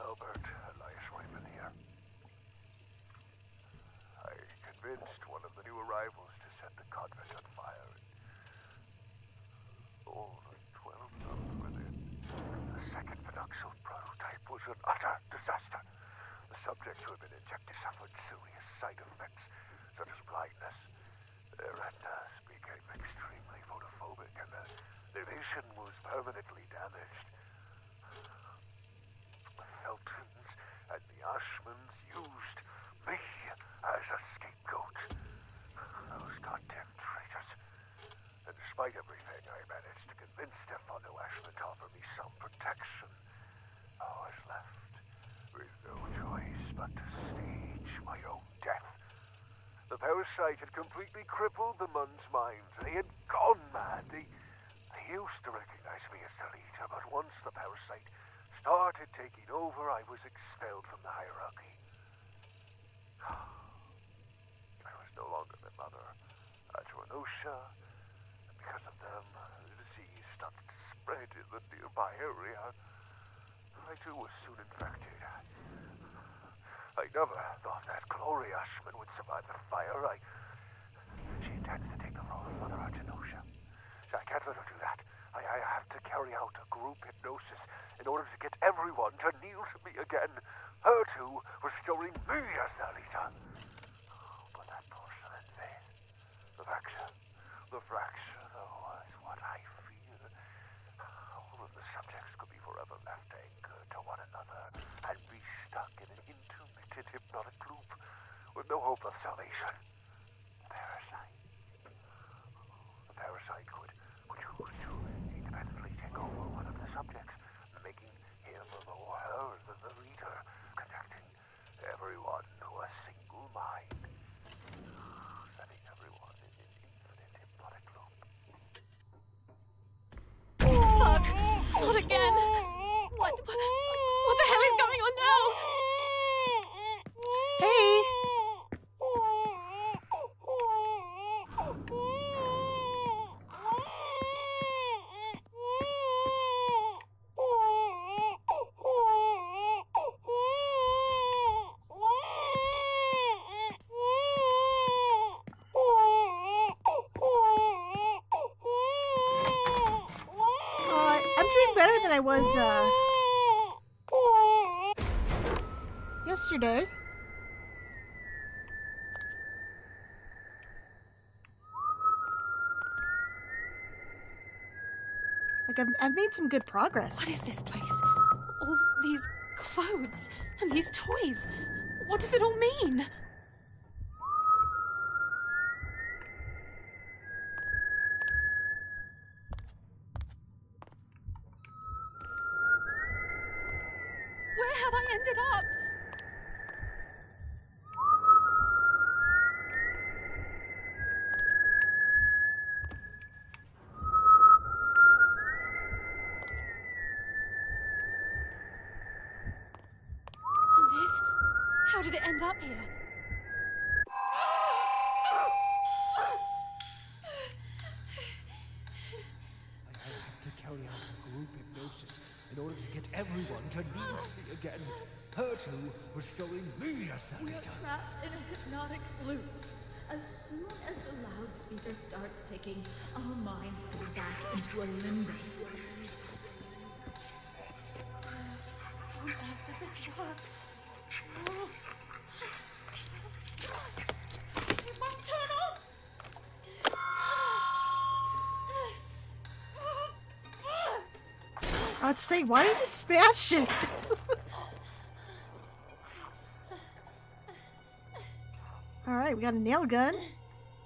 Albert, Elias Raymond here. I convinced one of the new arrivals to set the convent on fire. All the twelve nuns were there. The second Phenoxyl prototype was an utter disaster. The subjects who had been injected suffered serious side effects, such as blindness. Their retinas became extremely photophobic, and their, their vision was permanently damaged. The Feltons and the Ashmanns used me as a scapegoat. Those goddamn traitors. And despite everything, I managed to convince Stefano Ashmann to offer me some protection. I was left with no choice but to stage my own death. The parasite had completely crippled the Mun's minds. They had gone mad. They, they used to recognize me as the leader, but once the parasite started taking over, I was expelled from the hierarchy. I was no longer their mother. Uh, At Renosha, because of them, the disease started to spread in the nearby area. I too was soon infected. I never thought that Gloria Ashmann would survive the fire. I. She intends to take the role of Mother Artenosha. I can't let her do that. I, I have to carry out a group hypnosis in order to get everyone to kneel to me again. Her too, restoring me as their leader. But that porcelain veil fracture. The fracture, though, is what I fear. All of the subjects could be forever left anchored to one another and be stuck in an intermittent hypnotic loop with no hope of salvation. Parasite. The parasite could, could choose to independently take over one of the subjects, making him or her the, the leader, connecting everyone to a single mind, setting everyone in an infinite hypnotic loop. Fuck! Again! What? What the hell is going on now? Hey! Uh, I'm doing better than I was uh, yesterday. Like I've, made some good progress. What is this place? All these clothes and these toys. What does it all mean? Off! I'd say, why did you smash it? Alright, we got a nail gun.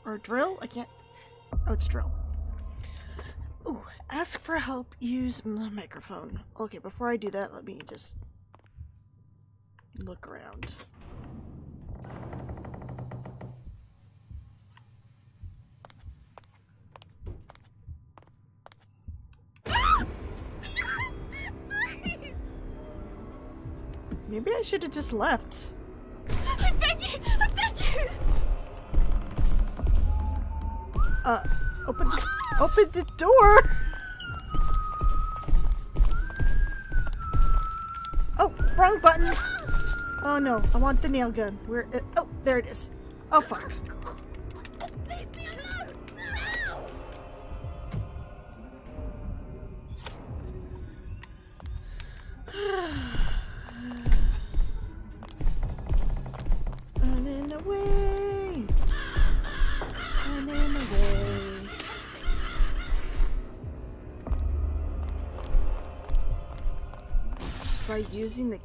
Or a drill? I can't. Oh, it's drill. Ooh, ask for help. Use the microphone. Okay, before I do that, let me just look around. Maybe I should have just left. I beg you! I beg you! Uh, open, open the door. Oh no, I want the nail gun. Where? Uh, oh, there it is. Oh fuck. By using the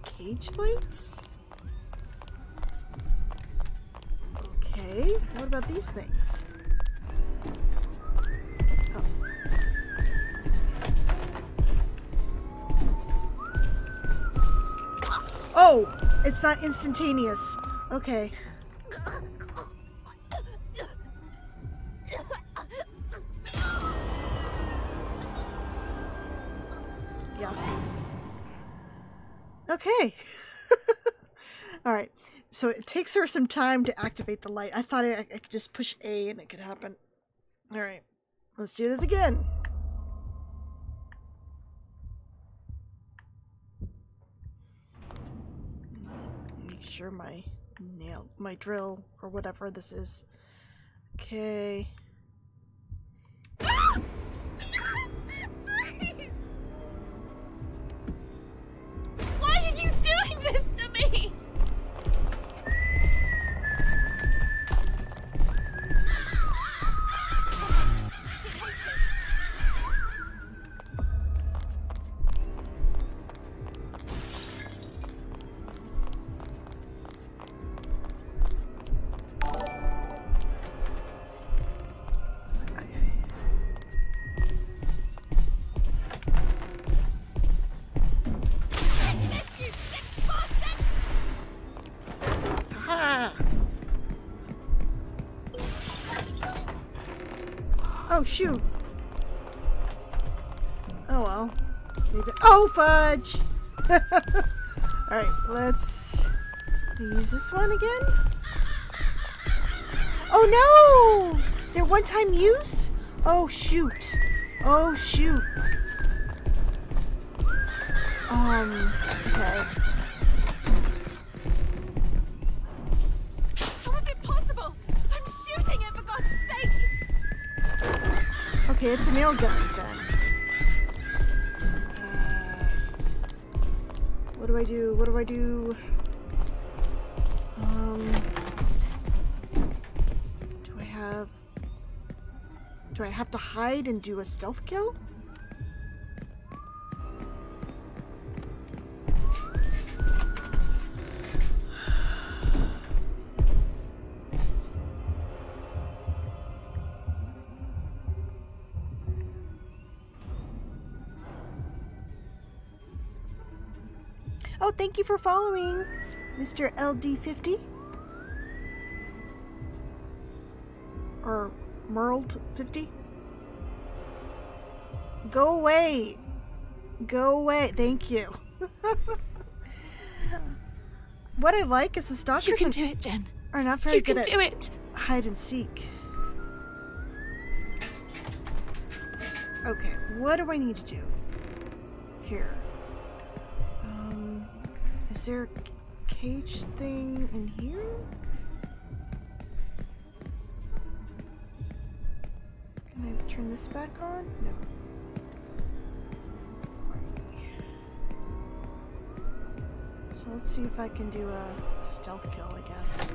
it's not instantaneous. Okay. Yeah. Okay. All right. So it takes her some time to activate the light. I thought I, I could just push A and it could happen. All right. Let's do this again. Sure my nail, my drill, or whatever this is. Okay. Shoot. Oh, well. Oh, fudge! Alright, let's use this one again. Oh, no! They're one-time use? Oh, shoot. Oh, shoot. Um, then. Uh, what do I do? What do I do? Um, do I have? Do I have to hide and do a stealth kill? Following, Mr. LD50. Or Merled50. Go away. Go away. Thank you. what I like is the stalkers You can do it, Jen. are not very You good can at do it. hide and seek. Okay, what do I need to do? Here. Is there a cage thing in here? Can I turn this back on? No. So let's see if I can do a stealth kill, I guess.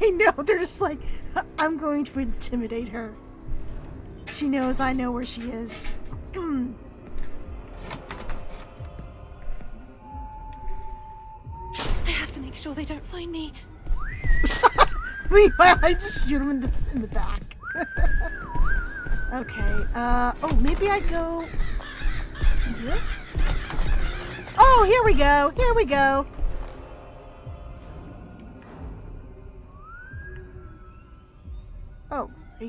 I know, they're just like, I'm going to intimidate her. She knows I know where she is. I have to make sure they don't find me. Meanwhile, I just shoot him in the in the back. okay. Uh oh, maybe I go here. Oh, here we go. Here we go.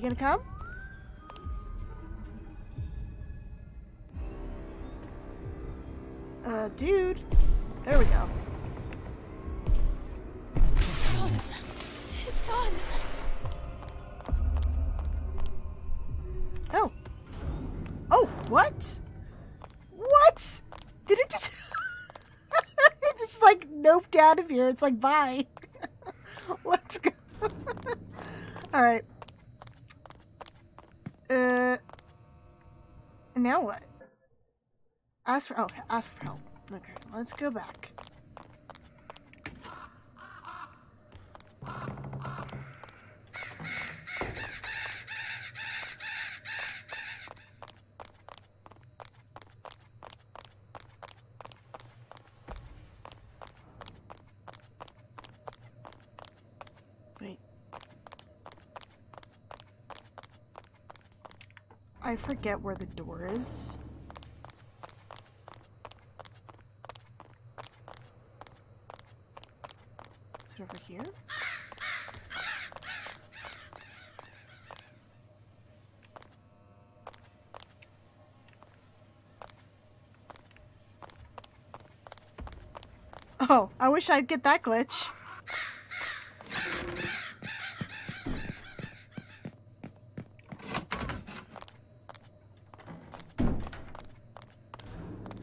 You gonna come? Uh, dude. There we go. It's gone. It's gone. Oh. Oh, what? What? Did it just it just like noped out of here? It's like bye. ask for, oh, ask for help. Okay, let's go back. I forget where the door is. Wish I'd get that glitch.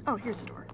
Oh, here's the door.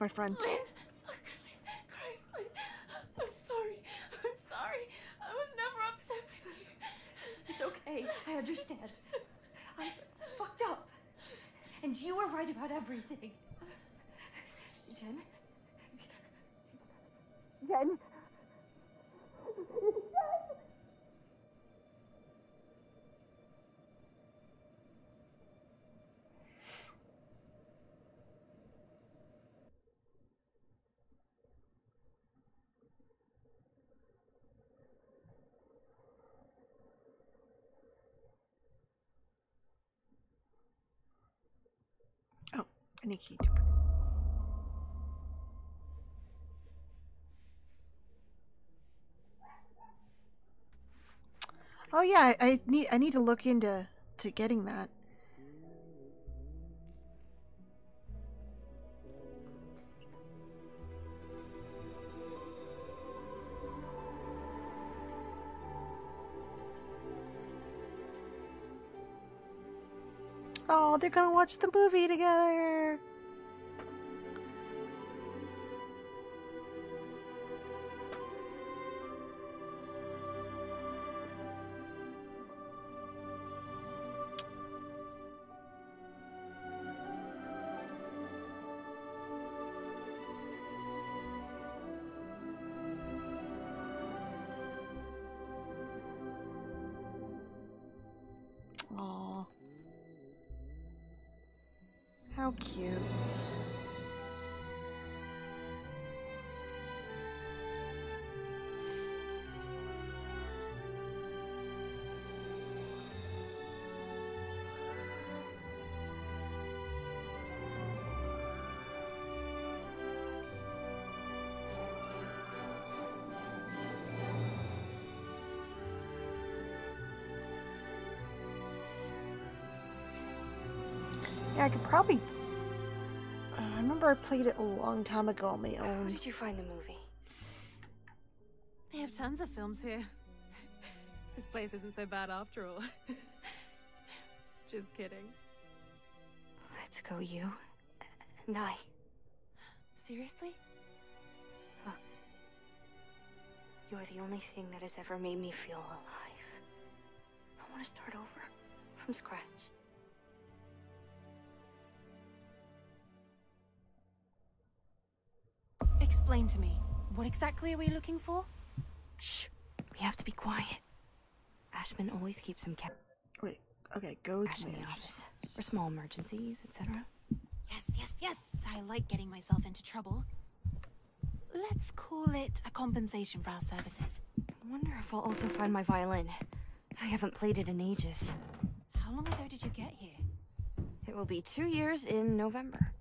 My friend. Lynn! Christ, Lynn. I'm sorry. I'm sorry. I was never upset with you. It's okay. I understand. I fucked up. And you were right about everything. Jen? Jen? I need to Oh yeah, I, I need I need to look into to getting that. Oh, they're gonna watch the movie together. Remember I played it a long time ago on my How own. did you find the movie? They have tons of films here. this place isn't so bad after all. Just kidding. Let's go, you and I. Seriously? You're the only thing that has ever made me feel alive. I want to start over from scratch. Explain to me. What exactly are we looking for? Shh. We have to be quiet. Ashmann always keeps some cap Wait, okay, go to in the office for small emergencies, etc. Yes, yes, yes. I like getting myself into trouble. Let's call it a compensation for our services. I wonder if I'll also find my violin. I haven't played it in ages. How long ago did you get here? It will be two years in November.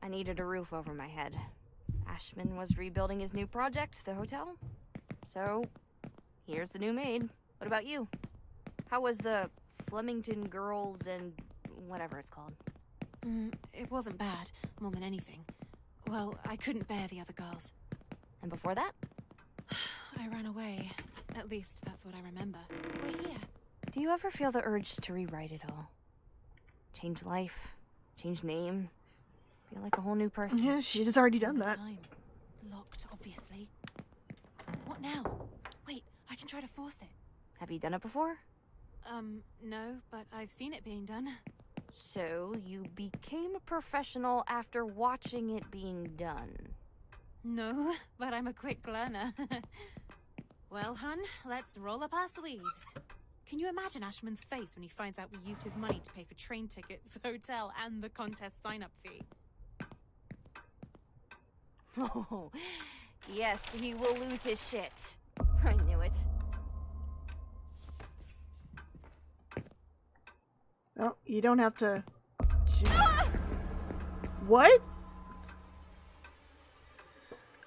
I needed a roof over my head. Ashmann was rebuilding his new project, the hotel. So, here's the new maid. What about you? How was the Flemington Girls and whatever it's called? Mm, it wasn't bad, more than anything. Well, I couldn't bear the other girls. And before that? I ran away. At least that's what I remember. We're here. Do you ever feel the urge to rewrite it all? Change life, change name, feel like a whole new person? Yeah, she's already done that. Time. Locked, obviously. What now? Wait, I can try to force it. Have you done it before? Um, no, but I've seen it being done. So, you became a professional after watching it being done. No, but I'm a quick learner. well, hun, let's roll up our sleeves. Can you imagine Ashmann's face when he finds out we used his money to pay for train tickets, hotel, and the contest sign-up fee? Oh, yes, he will lose his shit. I knew it. Oh, you don't have to. What?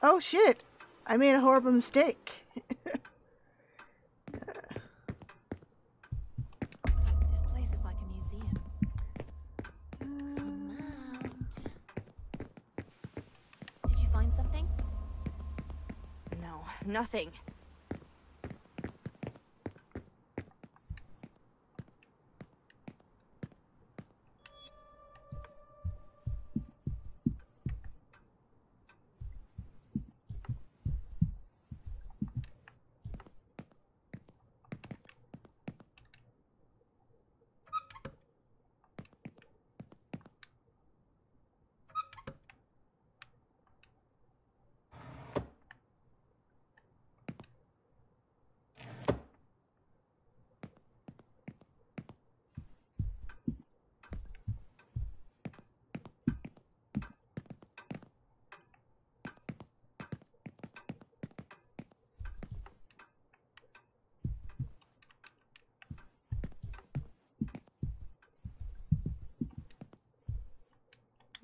Oh shit! I made a horrible mistake. nothing.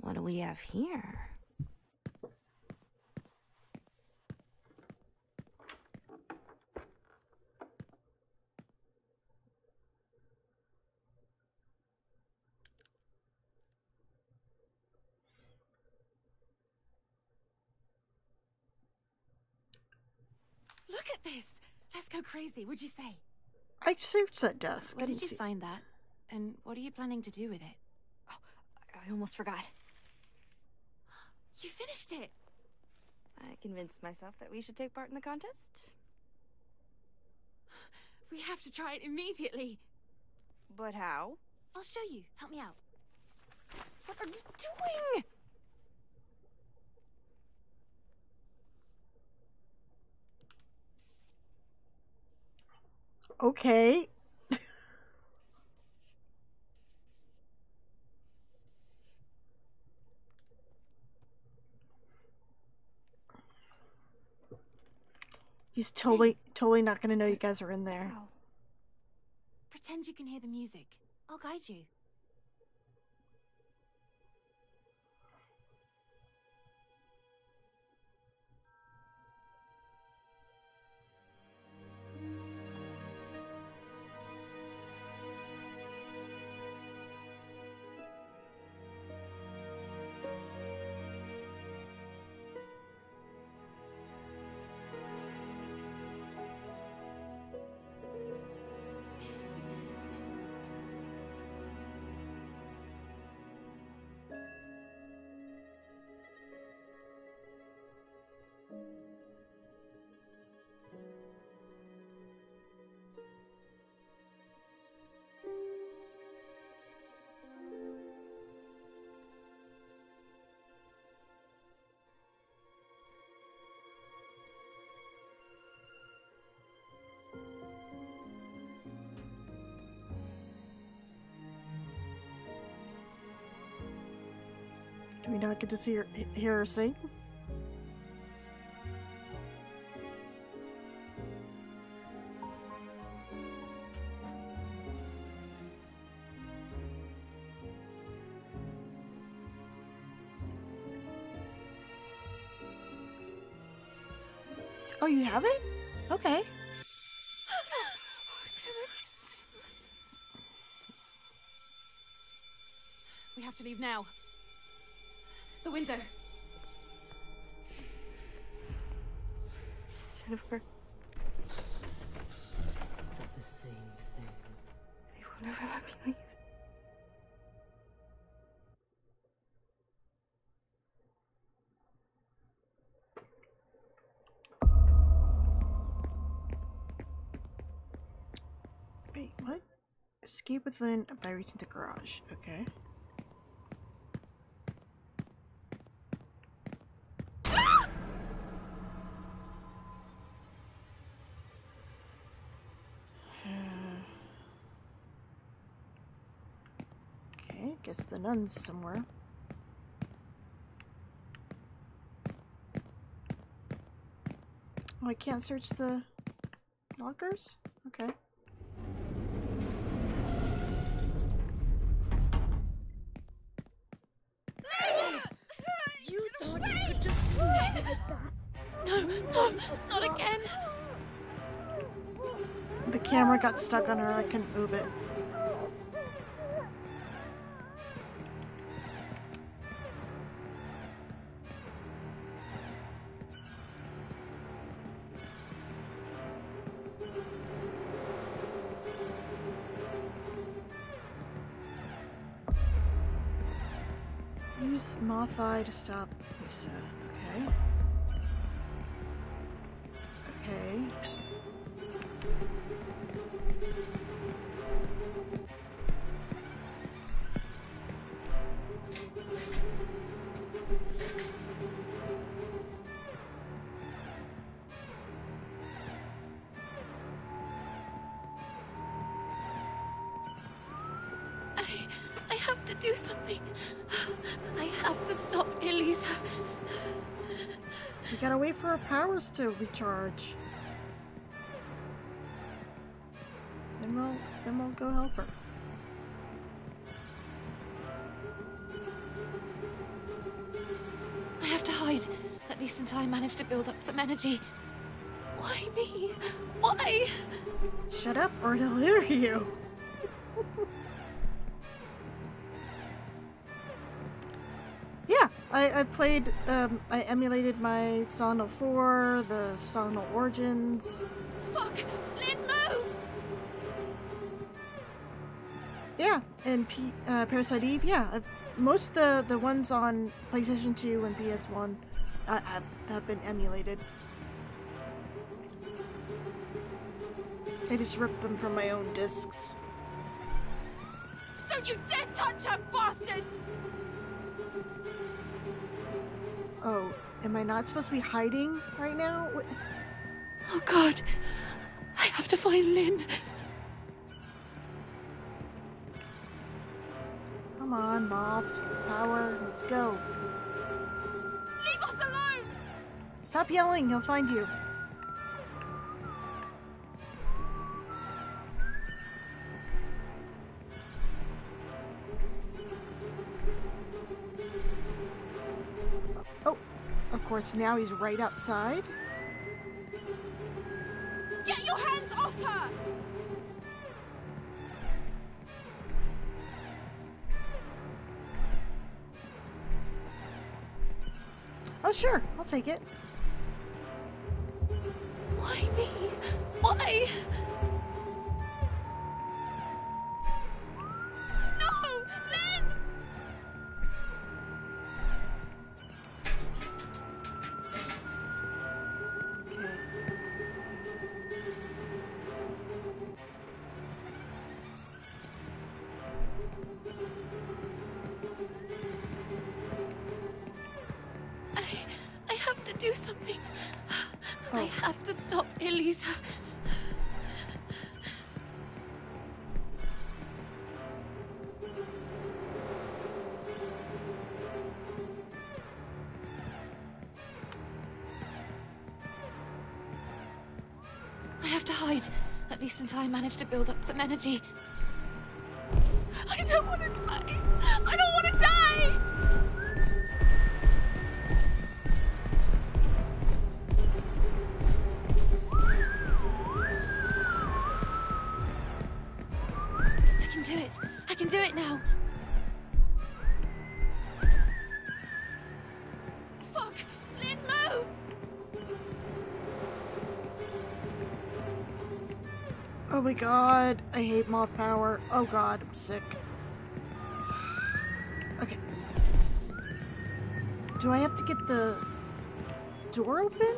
What do we have here? Look at this! Let's go crazy, would you say? I searched that desk. Where did you see- find that? And what are you planning to do with it? Oh, I almost forgot. You finished it! I convinced myself that we should take part in the contest. We have to try it immediately. But how? I'll show you. Help me out. What are you doing? Okay. He's totally, totally not gonna know you guys are in there. Pretend you can hear the music. I'll guide you. Do we not get to see her, hear her sing? Oh, you have it? Okay. We have to leave now. The window. Jennifer. the same thing. They will never let me leave. Wait, what? Escape with Lynn by reaching the garage. Okay. Okay, guess the nun's somewhere. Oh, I can't search the lockers? Okay. You thought you could just No, no, not again. The camera got stuck on her, I couldn't move it. To stop do something. I have to stop Elisa. We gotta wait for her powers to recharge. Then we'll then we'll go help her. I have to hide, at least until I manage to build up some energy. Why me? Why? Shut up or I'll deliver you. I, I played, um, I emulated my Sono 4, the Sono Origins. Fuck! Lynn, move! Yeah, and P- uh, Parasite Eve, yeah. I've, most of the, the ones on PlayStation 2 and PS1 uh, have, have been emulated. I just ripped them from my own discs. Don't you dare touch her, bastard! Oh, am I not supposed to be hiding right now? Oh god. I have to find Lynn. Come on, Moth. Power, let's go. Leave us alone! Stop yelling, he'll find you. Course, now he's right outside. Get your hands off her! Oh, sure, I'll take it. Why me? Why? At least until I manage to build up some energy. God, I hate moth power. Oh god, I'm sick. Okay. Do I have to get the door open?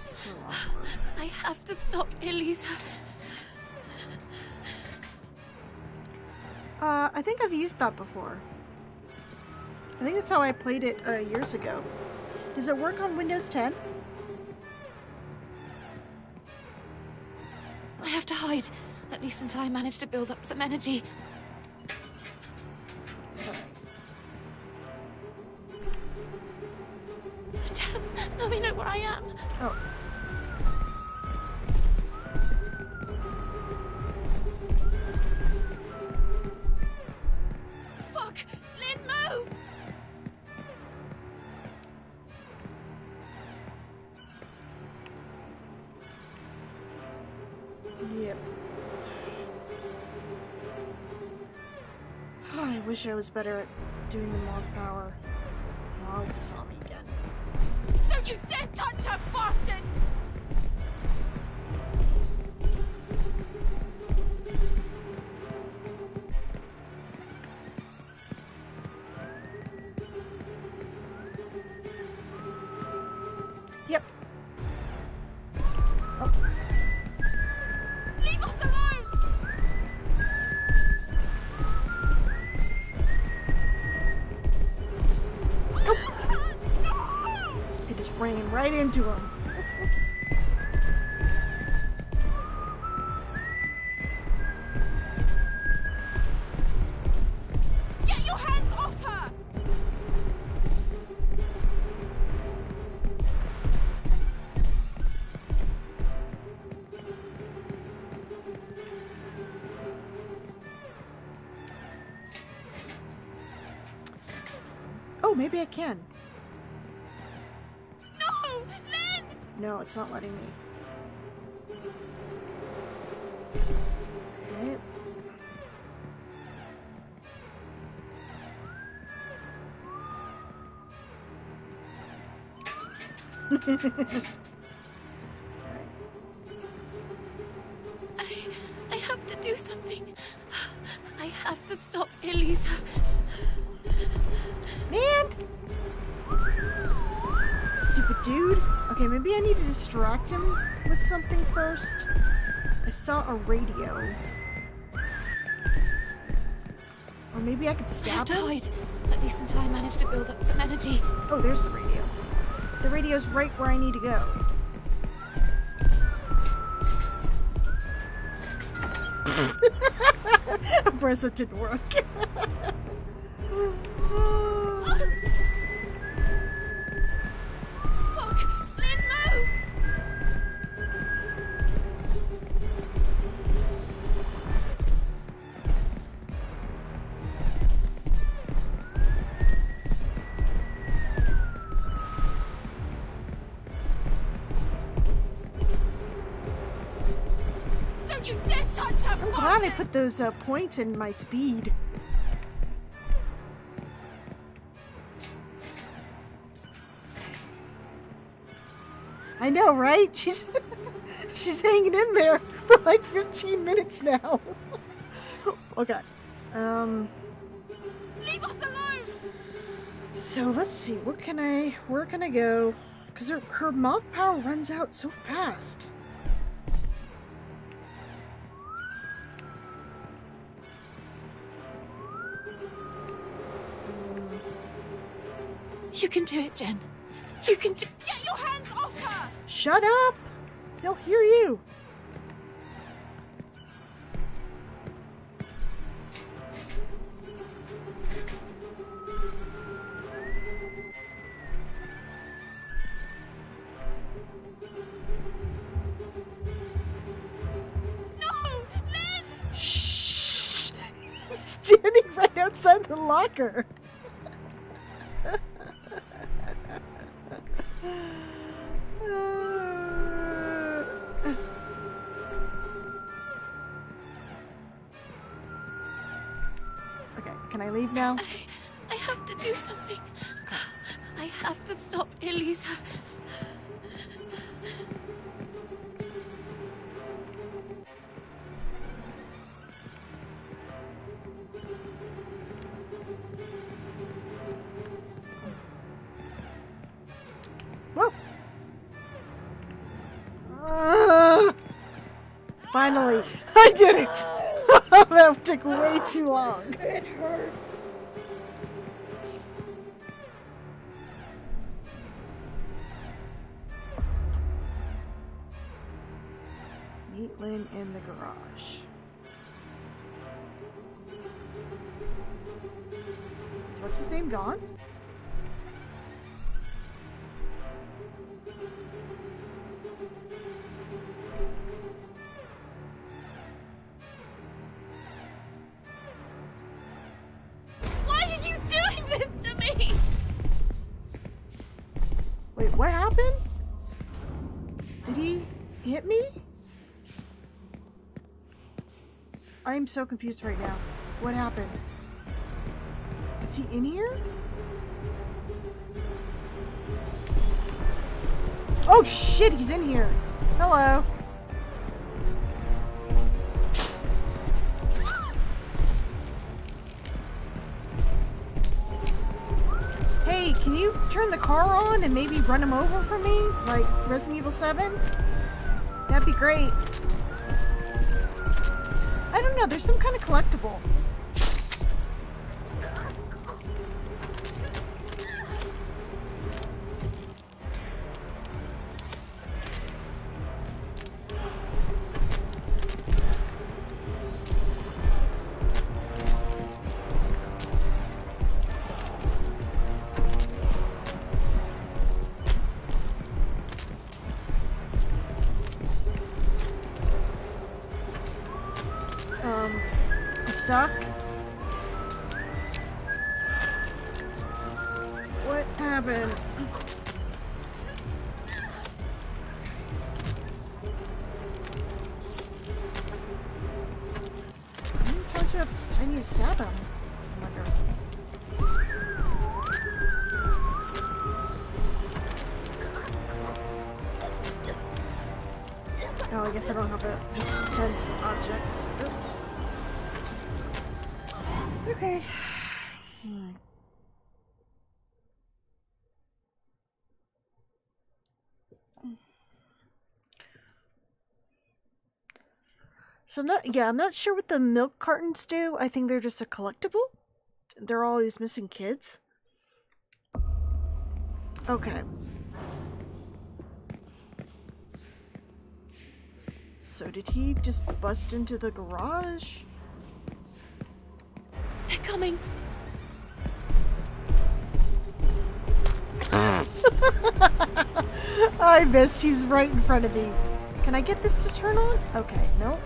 So. I have to stop Elisa. Uh, I think I've used that before. I think that's how I played it uh, years ago. Does it work on Windows 10? I have to hide, at least until I manage to build up some energy. Damn, now they know where I am. Oh. Wish I was better at doing the moth power. Oh, he saw me again. Don't you dare touch her, bastard! Him. Get your hands off her! Oh, maybe I can. It's not letting me. Okay. with something first. I saw a radio. Or maybe I could I stab to him? at least until I manage to build up some energy. Oh, there's the radio. The radio's right where I need to go. of course, that didn't work. those uh, points and my speed. I know, right? She's she's hanging in there for like 15 minutes now. okay. Um Leave us alone. So let's see, where can I where can I go? Cause her her moth power runs out so fast. You can do it, Jen. You can do- Get your hands off her! Shut up. They'll hear you. No! Lynn! Shh. He's standing right outside the locker. I leave now? I have to do something. I have to stop Elisa. Whoa! Ah! finally, I did it! That took way too long. It hurts. Meet Lynn in the garage. Is what's his name gone? I'm so confused right now. What happened? Is he in here? Oh shit, he's in here. Hello. Hey, can you turn the car on and maybe run him over for me? Like Resident Evil 7? That'd be great. Know, there's some kind of collectible. So I'm not yeah, I'm not sure what the milk cartons do. I think they're just a collectible. They're all these missing kids. Okay. So did he just bust into the garage? They're coming. I missed. He's right in front of me. Can I get this to turn on? Okay, no.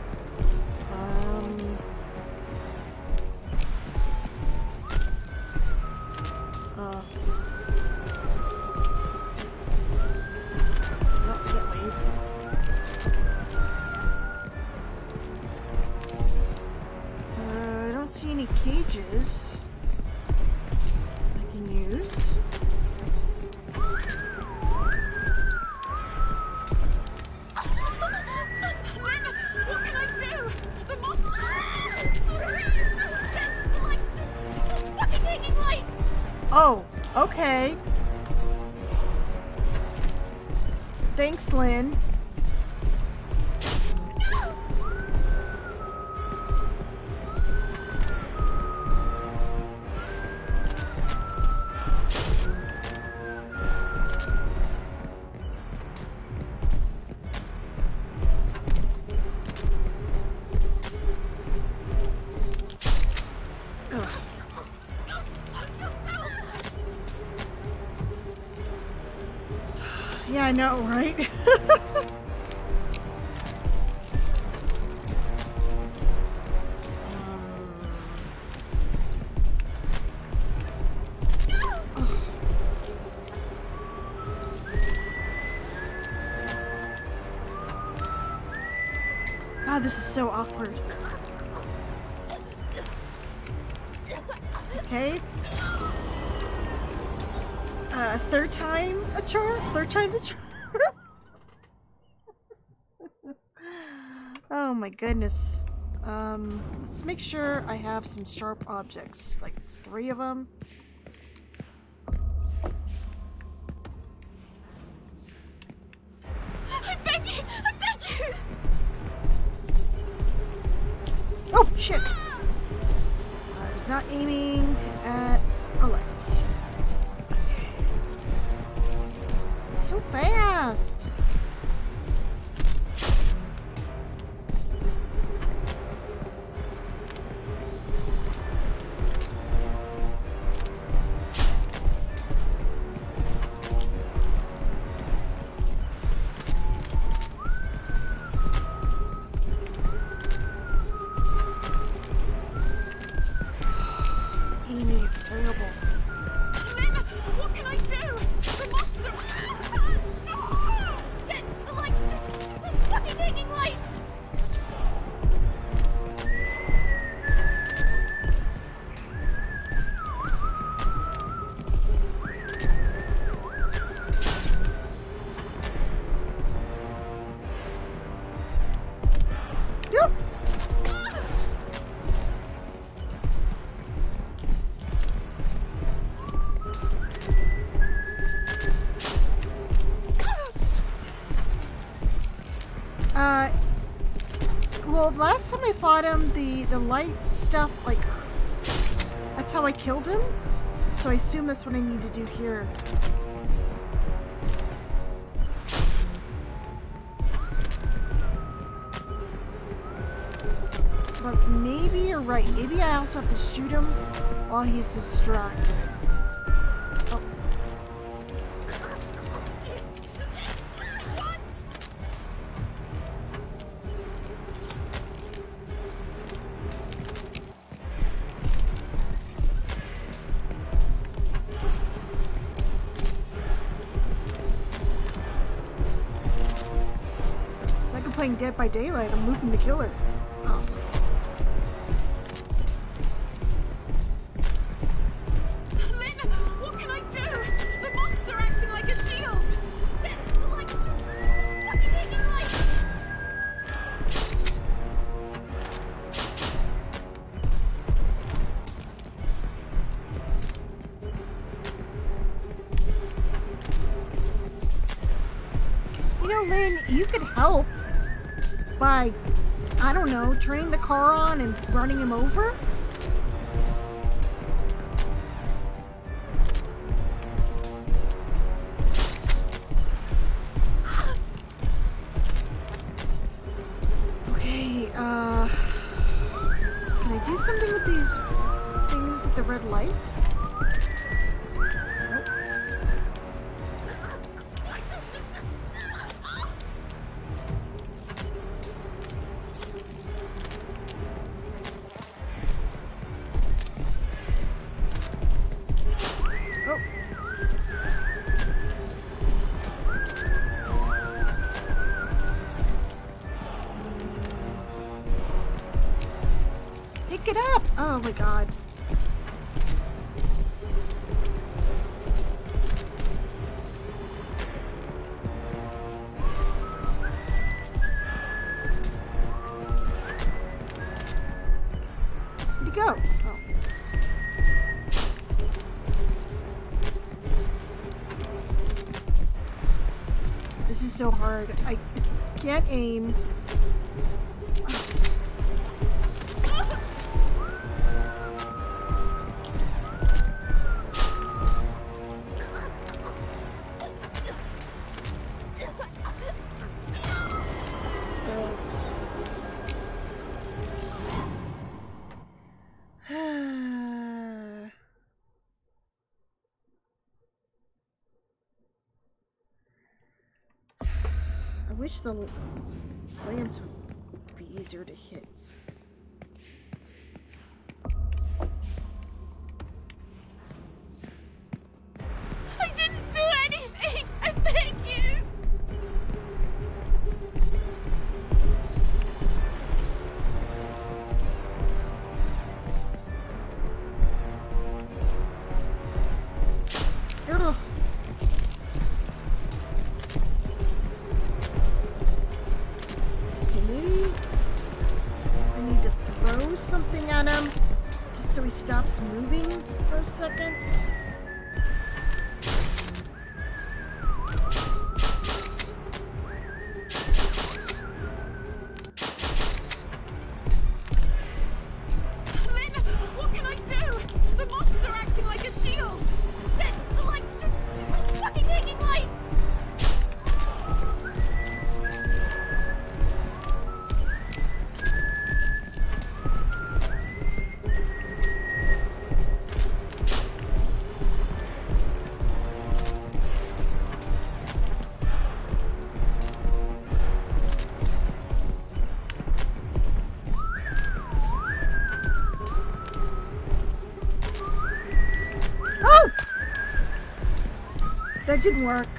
Sure I have some sharp objects, like three of them. I beg you! I beg you! Oh, shit! I was not aiming at last time I fought him, the the light stuff, like, that's how I killed him. So I assume that's what I need to do here. But maybe you're right. Maybe I also have to shoot him while he's distracted. Dead by Daylight. I'm looping the killer. hard. I can't aim. the lamps would be easier to hit. moving for a second. didn't work.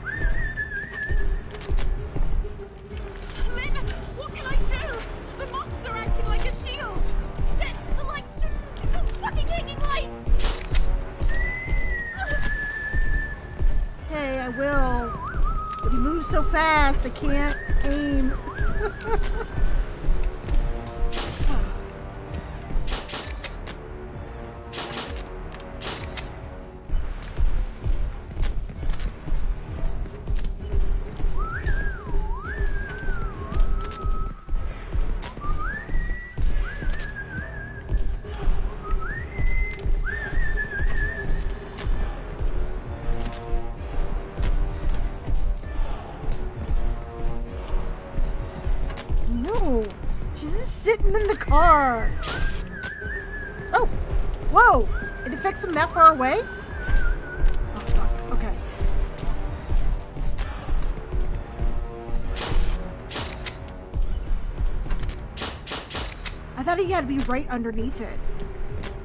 right underneath it.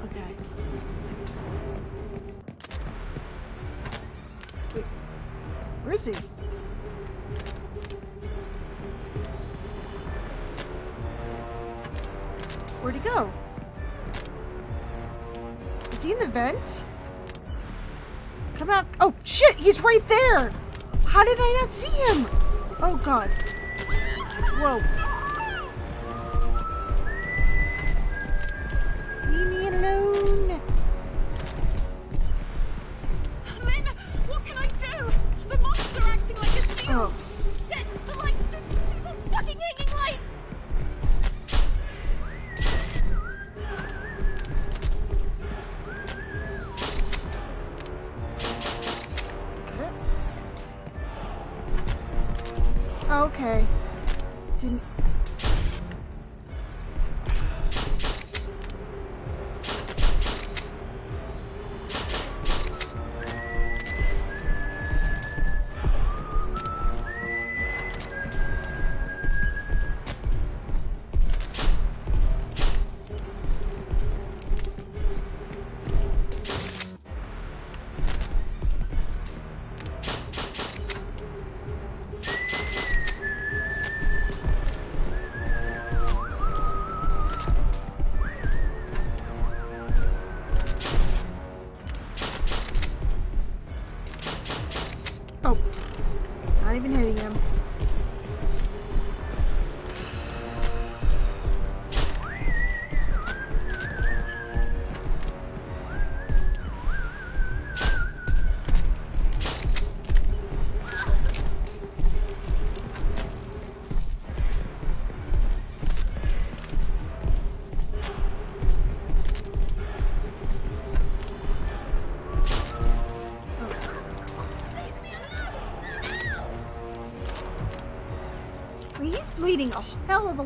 Okay. Wait. Where is he? Where'd he go? Is he in the vent? Come out. Oh, shit! He's right there! How did I not see him? Oh, God. Whoa.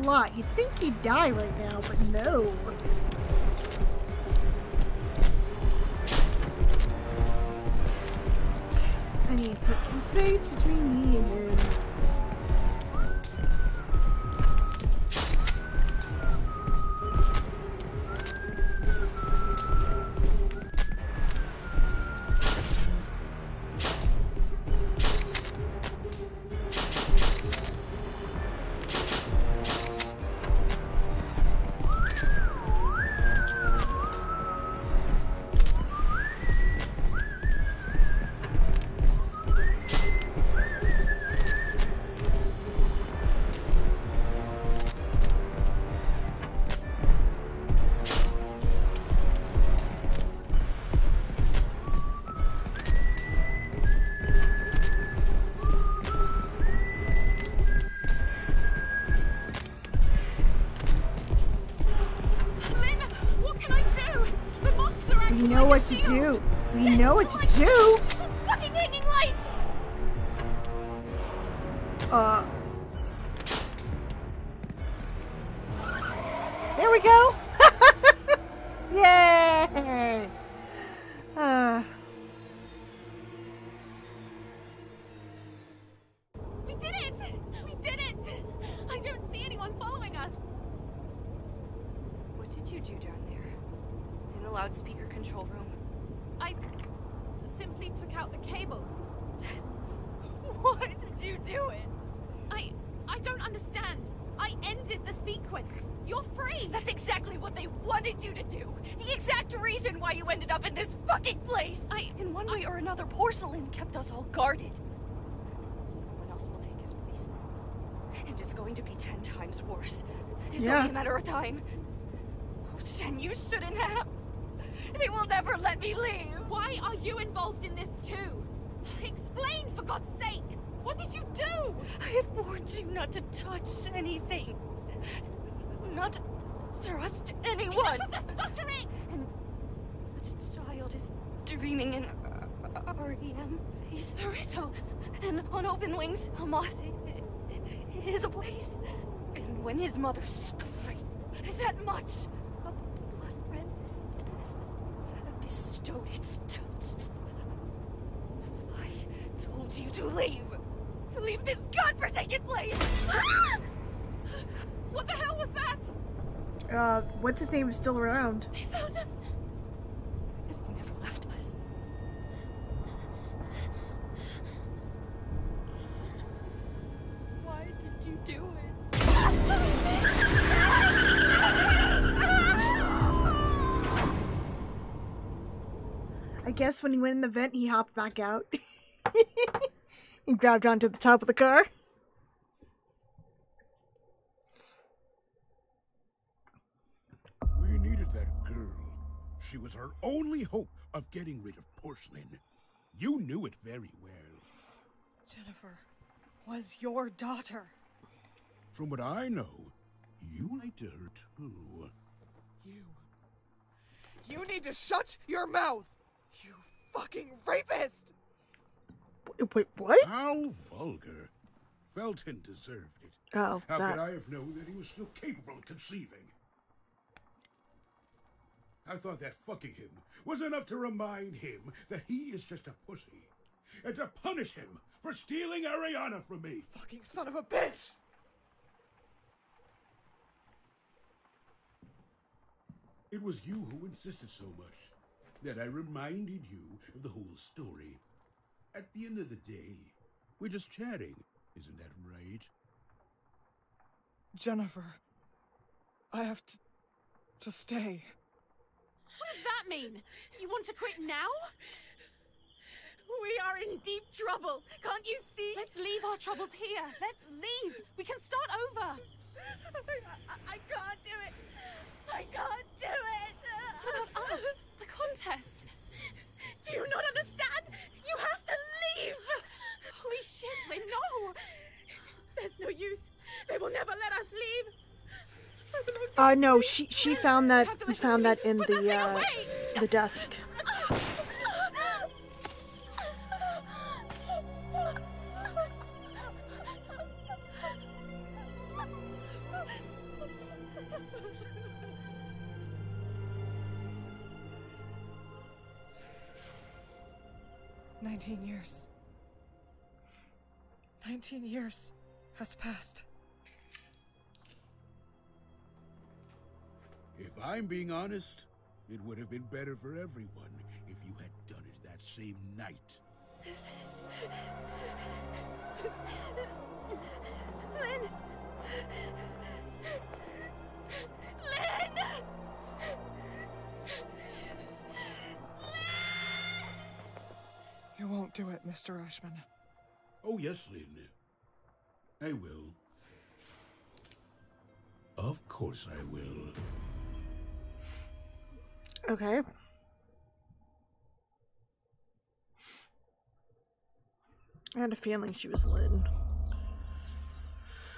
Lot. You'd think he'd die right what to do. We know what to do. Fucking hanging lights! Uh. There we go. Yay! Uh, We did it! We did it! I don't see anyone following us. What did you do down there? In the loudspeaker control room? I simply took out the cables. Why did you do it? I I don't understand. I ended the sequence. You're free. That's exactly what they wanted you to do. The exact reason why you ended up in this fucking place. I- in one way or another, porcelain kept us all guarded. Someone else will take his place. And it's going to be ten times worse. It's Yeah. only a matter of time. Oh, Jen, you shouldn't have. They will never let me leave. Why are you involved in this too? Explain for God's sake. What did you do? I had warned you not to touch anything. Not to trust anyone. Enough of the stuttering! And the child is dreaming in REM phase. The riddle. And on open wings, a moth i- i- is a place. And when his mother screamed that much, a blood red death bestowed its touch. I told you to leave. To leave this godforsaken place. What the hell was that? uh, what's his name is still around. They found us. And you never left us. Why did you do it? I guess when he went in the vent, he hopped back out. he grabbed onto the top of the car. We needed that girl. She was our only hope of getting rid of porcelain. You knew it very well. Jennifer was your daughter. From what I know, you lied to her too. You. You need to shut your mouth! You fucking rapist! Wait, what? How vulgar. Felton deserved it. Oh, How that. could I have known that he was still capable of conceiving? I thought that fucking him was enough to remind him that he is just a pussy. And to punish him for stealing Ariana from me. Fucking son of a bitch! It was you who insisted so much that I reminded you of the whole story. At the end of the day, we're just chatting, isn't that right? Jennifer, I have to to stay. What does that mean? You want to quit now? We are in deep trouble. Can't you see? Let's leave our troubles here. Let's leave. We can start over. I, I can't do it. I can't do it. What about us? The contest. Do you not understand? You have to leave. Holy shit, Lynn, no. There's no use. They will never let us leave. I Uh, no, she she found that we found that in the uh, the desk. Nineteen years. Nineteen years has passed. If I'm being honest, it would have been better for everyone if you had done it that same night. You won't do it, Mr. Ashmann. Oh, yes, Lynn. I will. Of course I will. Okay. I had a feeling she was Lynn.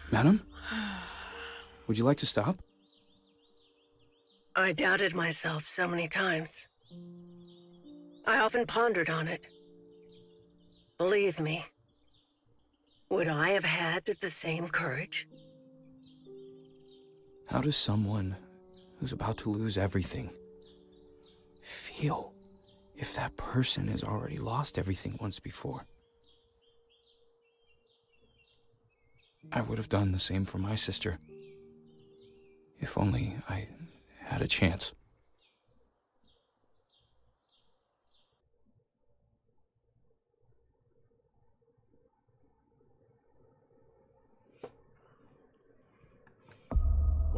Madam? Would you like to stop? I doubted myself so many times. I often pondered on it. Believe me, would I have had the same courage? How does someone who's about to lose everything feel if that person has already lost everything once before? I would have done the same for my sister. If only I had a chance.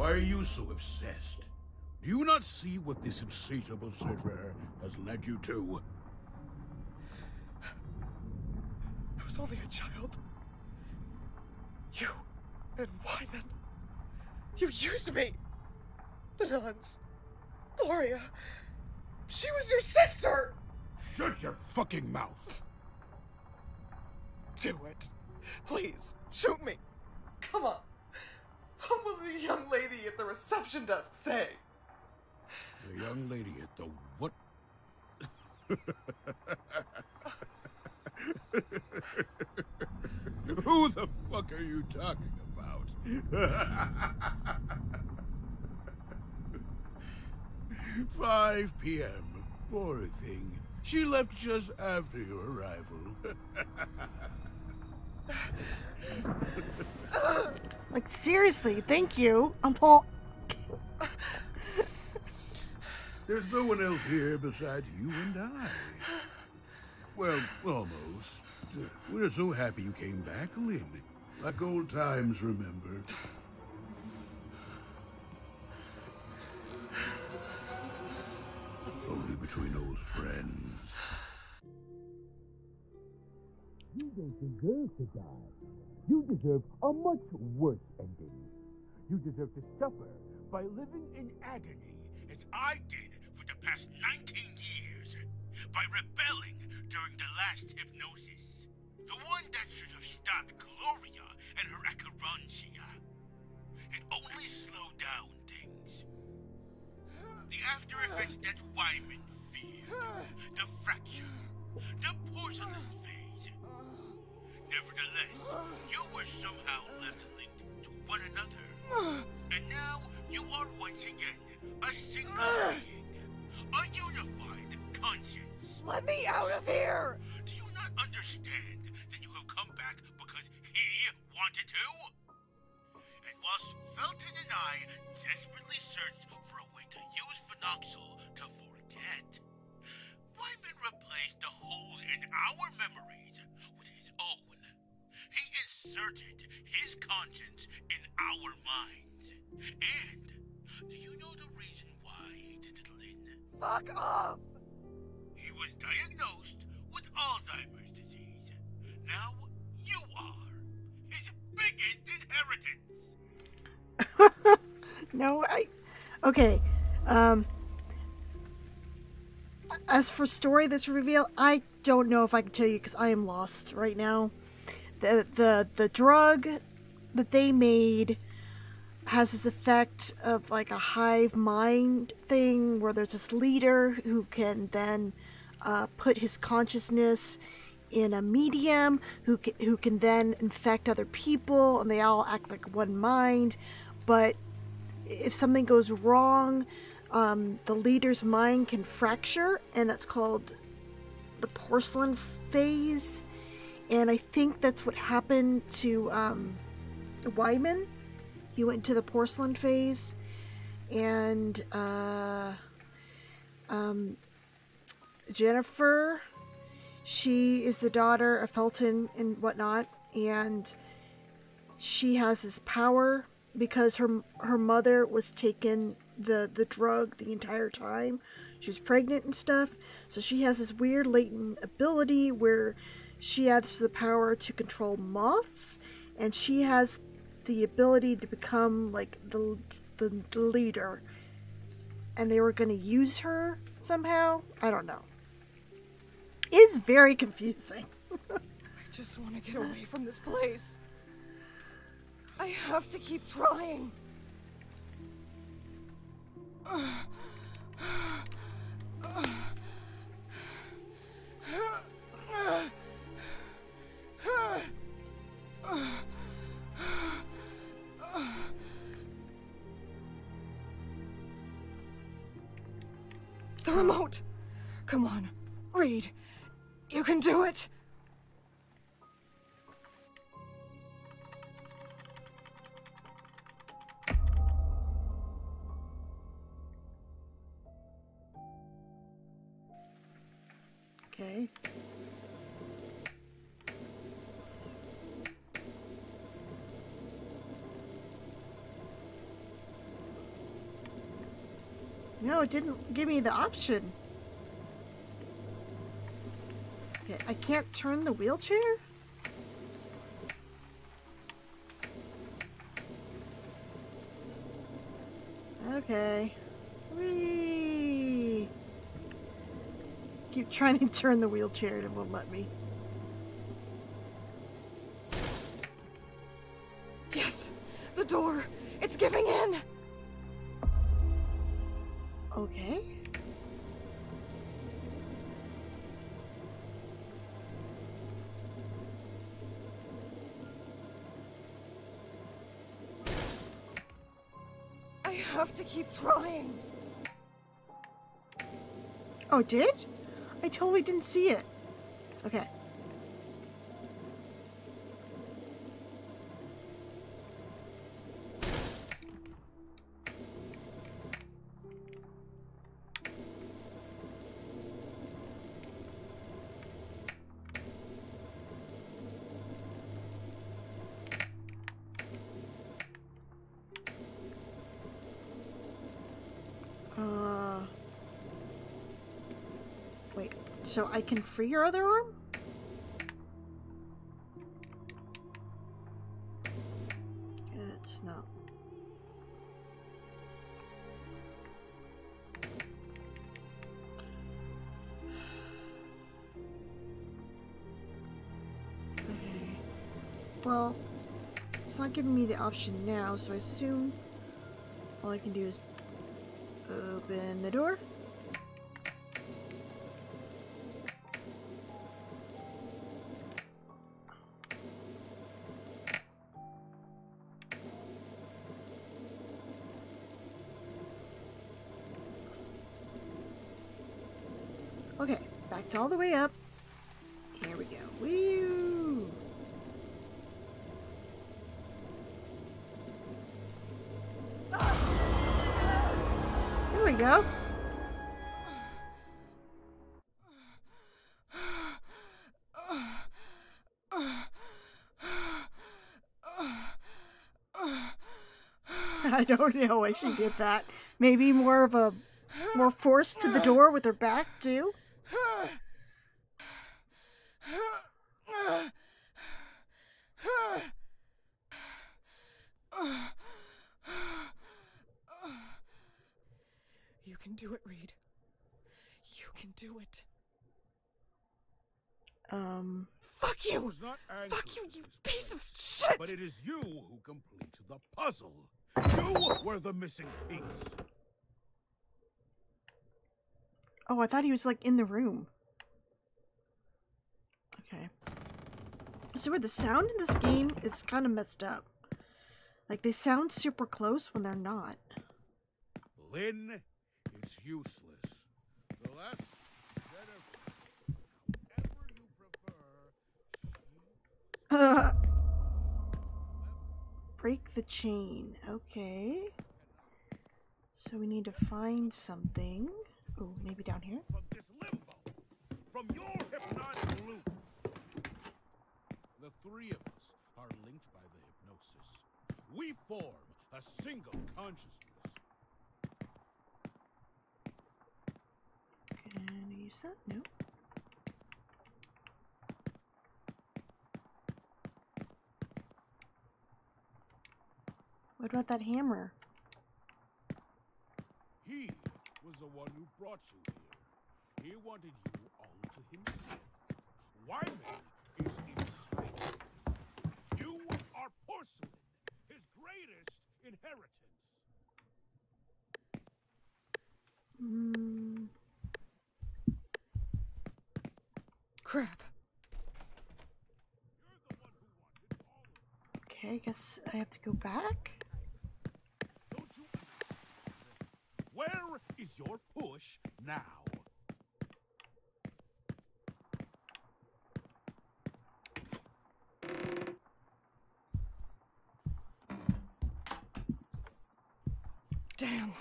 Why are you so obsessed? Do you not see what this insatiable search has led you to? I was only a child. You and Wyman. You used me. The nuns. Gloria. She was your sister! Shut your fucking mouth! Do it. Please, shoot me. Come on. What will the young lady at the reception desk say? The young lady at the what? Who the fuck are you talking about? Five p.m. Poor thing. She left just after your arrival. Like, seriously, thank you. I'm Paul. There's no one else here besides you and I. Well, almost. We're so happy you came back, Lynn. Like old times, remember? Only between old friends. You don't deserve to die. You deserve a much worse ending. You deserve to suffer by living in agony As I did for the past 19 years. By rebelling during the last hypnosis. The one that should have stopped Gloria and her acherontia. It only slowed down things. The after effects that Wyman feared. The fracture. The porcelain. Nevertheless, you were somehow left linked to one another. And now you are once again a single being. A unified conscience. Let me out of here! Do you not understand that you have come back because he wanted to? And whilst Felton and I desperately searched for a way to use Phenoxyl to forget, Wyman replaced the holes in our memories inserted his conscience in our minds. And do you know the reason why he did it, Lynn? Fuck off! He was diagnosed with Alzheimer's disease. Now you are his biggest inheritance. No, I. Okay. Um. As for story this reveal, I don't know if I can tell you because I am lost right now. The the the drug that they made has this effect of like a hive mind thing where there's this leader who can then uh, put his consciousness in a medium who can, who can then infect other people and they all act like one mind but if something goes wrong, um, the leader's mind can fracture, and that's called the porcelain phase. And I think that's what happened to um, Wyman. He went into the porcelain phase, and uh, um, Jennifer, she is the daughter of Felton and whatnot, and she has this power because her her mother was taking the the drug the entire time. She was pregnant and stuff, so she has this weird latent ability where she has the power to control moths, and she has the ability to become like the the, the leader. And they were going to use her somehow. I don't know. It's very confusing. I just want to get away from this place. I have to keep trying. The It didn't give me the option. Okay, I can't turn the wheelchair? Okay. Whee! Keep trying to turn the wheelchair and it won't let me. To keep trying. Oh, it did? I totally didn't see it. Okay. So I can free your other arm? It's not. Okay. Well, it's not giving me the option now, so I assume all I can do is Open the door. All the way up. Here we go. Woo! There ah. we go. I don't know why she did that. Maybe more of a more force to the door with her back too. You can do it, Reed. You can do it. Um. Fuck I you! was not angry Fuck you, with you this piece of place, shit! But it is you who complete the puzzle. You were the missing piece. Oh, I thought he was like in the room. Okay. So where the sound in this game is kind of messed up. Like they sound super close when they're not. Lynn, it's useless. The less Uh, break the chain. Okay. So we need to find something. Oh, maybe down here? from your hypnotic loop. The three of us are linked by the hypnosis. We form a single consciousness. Can I use that? No. What about that hammer? He was the one who brought you here. He wanted you all to himself. Wyman is you. You are porcelain, his greatest inheritance. Mm, Crap. okay, I guess I have to go back. Where is your push now? Damn,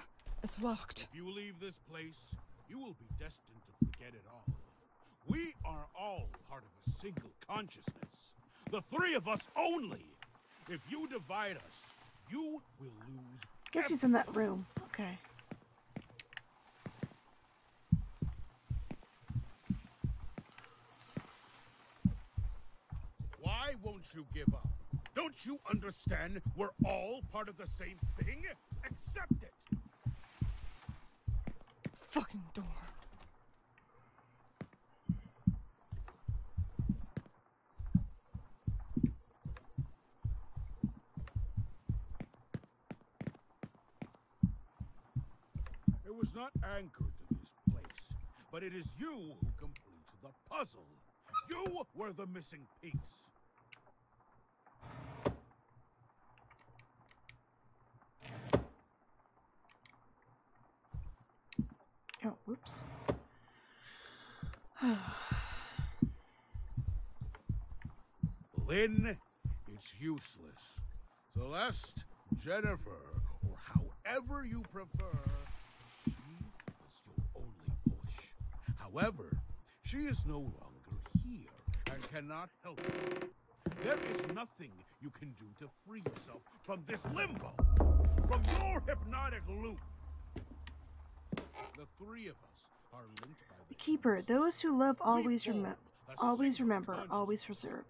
it's locked. If you leave this place, you will be destined to forget it all. We are all part of a single consciousness. The three of us only. If you divide us, you will lose. I guess he's in that room. Okay. Give up? Don't you understand? We're all part of the same thing? Accept it! Fucking door. It was not anchored to this place, but it is you who complete the puzzle. You were the missing piece. Oh, whoops. Lynn, it's useless. Celeste, Jennifer, or however you prefer, she was your only push. However, she is no longer here and cannot help you. There is nothing you can do to free yourself from this limbo, from your hypnotic loop. The three of us are linked by The keeper. Those who love always remember. Always remember. Always preserve.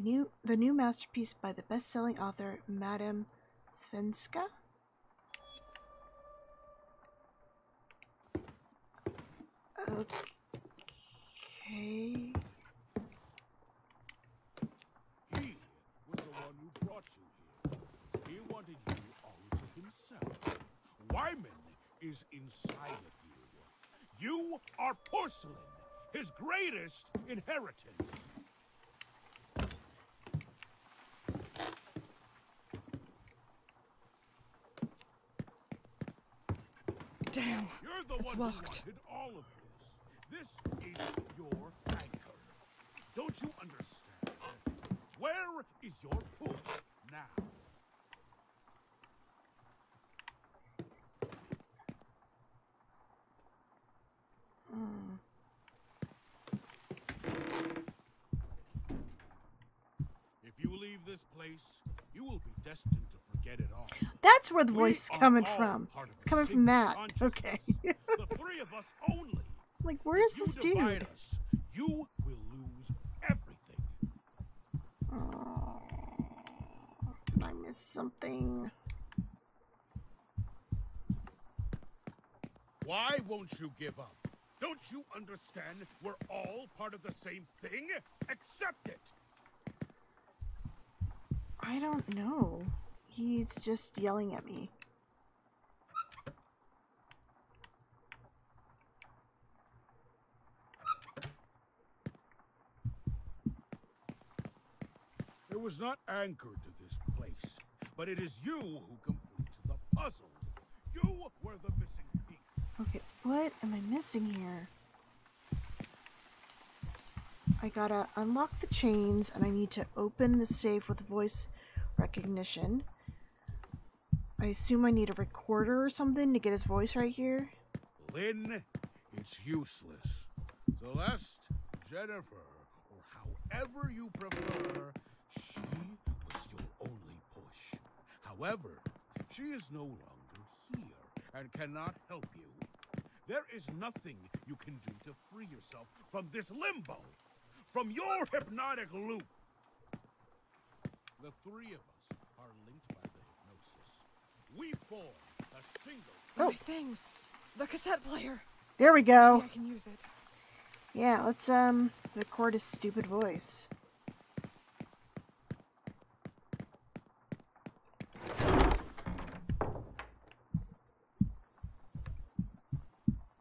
A new, the new masterpiece by the best-selling author Madame Svenska. Okay. He was the one who brought you here. He wanted you all to himself. Wyman is inside of you. You are porcelain, his greatest inheritance. Damn. You're the it's one locked. who wanted all of this. This is your anchor. Don't you understand? Where is your push now? Hmm. If you leave this place, you will be destined to forget it all. That's where the voice is coming from. It's coming from that. Okay. the three of us only. like, where is this dude? us, you will lose everything. Oh, did I miss something? Why won't you give up? Don't you understand? We're all part of the same thing? Accept it! I don't know. He's just yelling at me. It was not anchored to this place, but it is you who complete the puzzle. You were the missing piece. Okay, what am I missing here? I gotta unlock the chains and I need to open the safe with voice recognition. I assume I need a recorder or something to get his voice right here. Lynn, it's useless. Celeste, Jennifer, or however you prefer, she was your only push. However, she is no longer here and cannot help you. There is nothing you can do to free yourself from this limbo, from your hypnotic loop. The three of us are linked by the hypnosis. We form a single. My things. The cassette player. There we go. Maybe I can use it. Yeah, let's um record his stupid voice.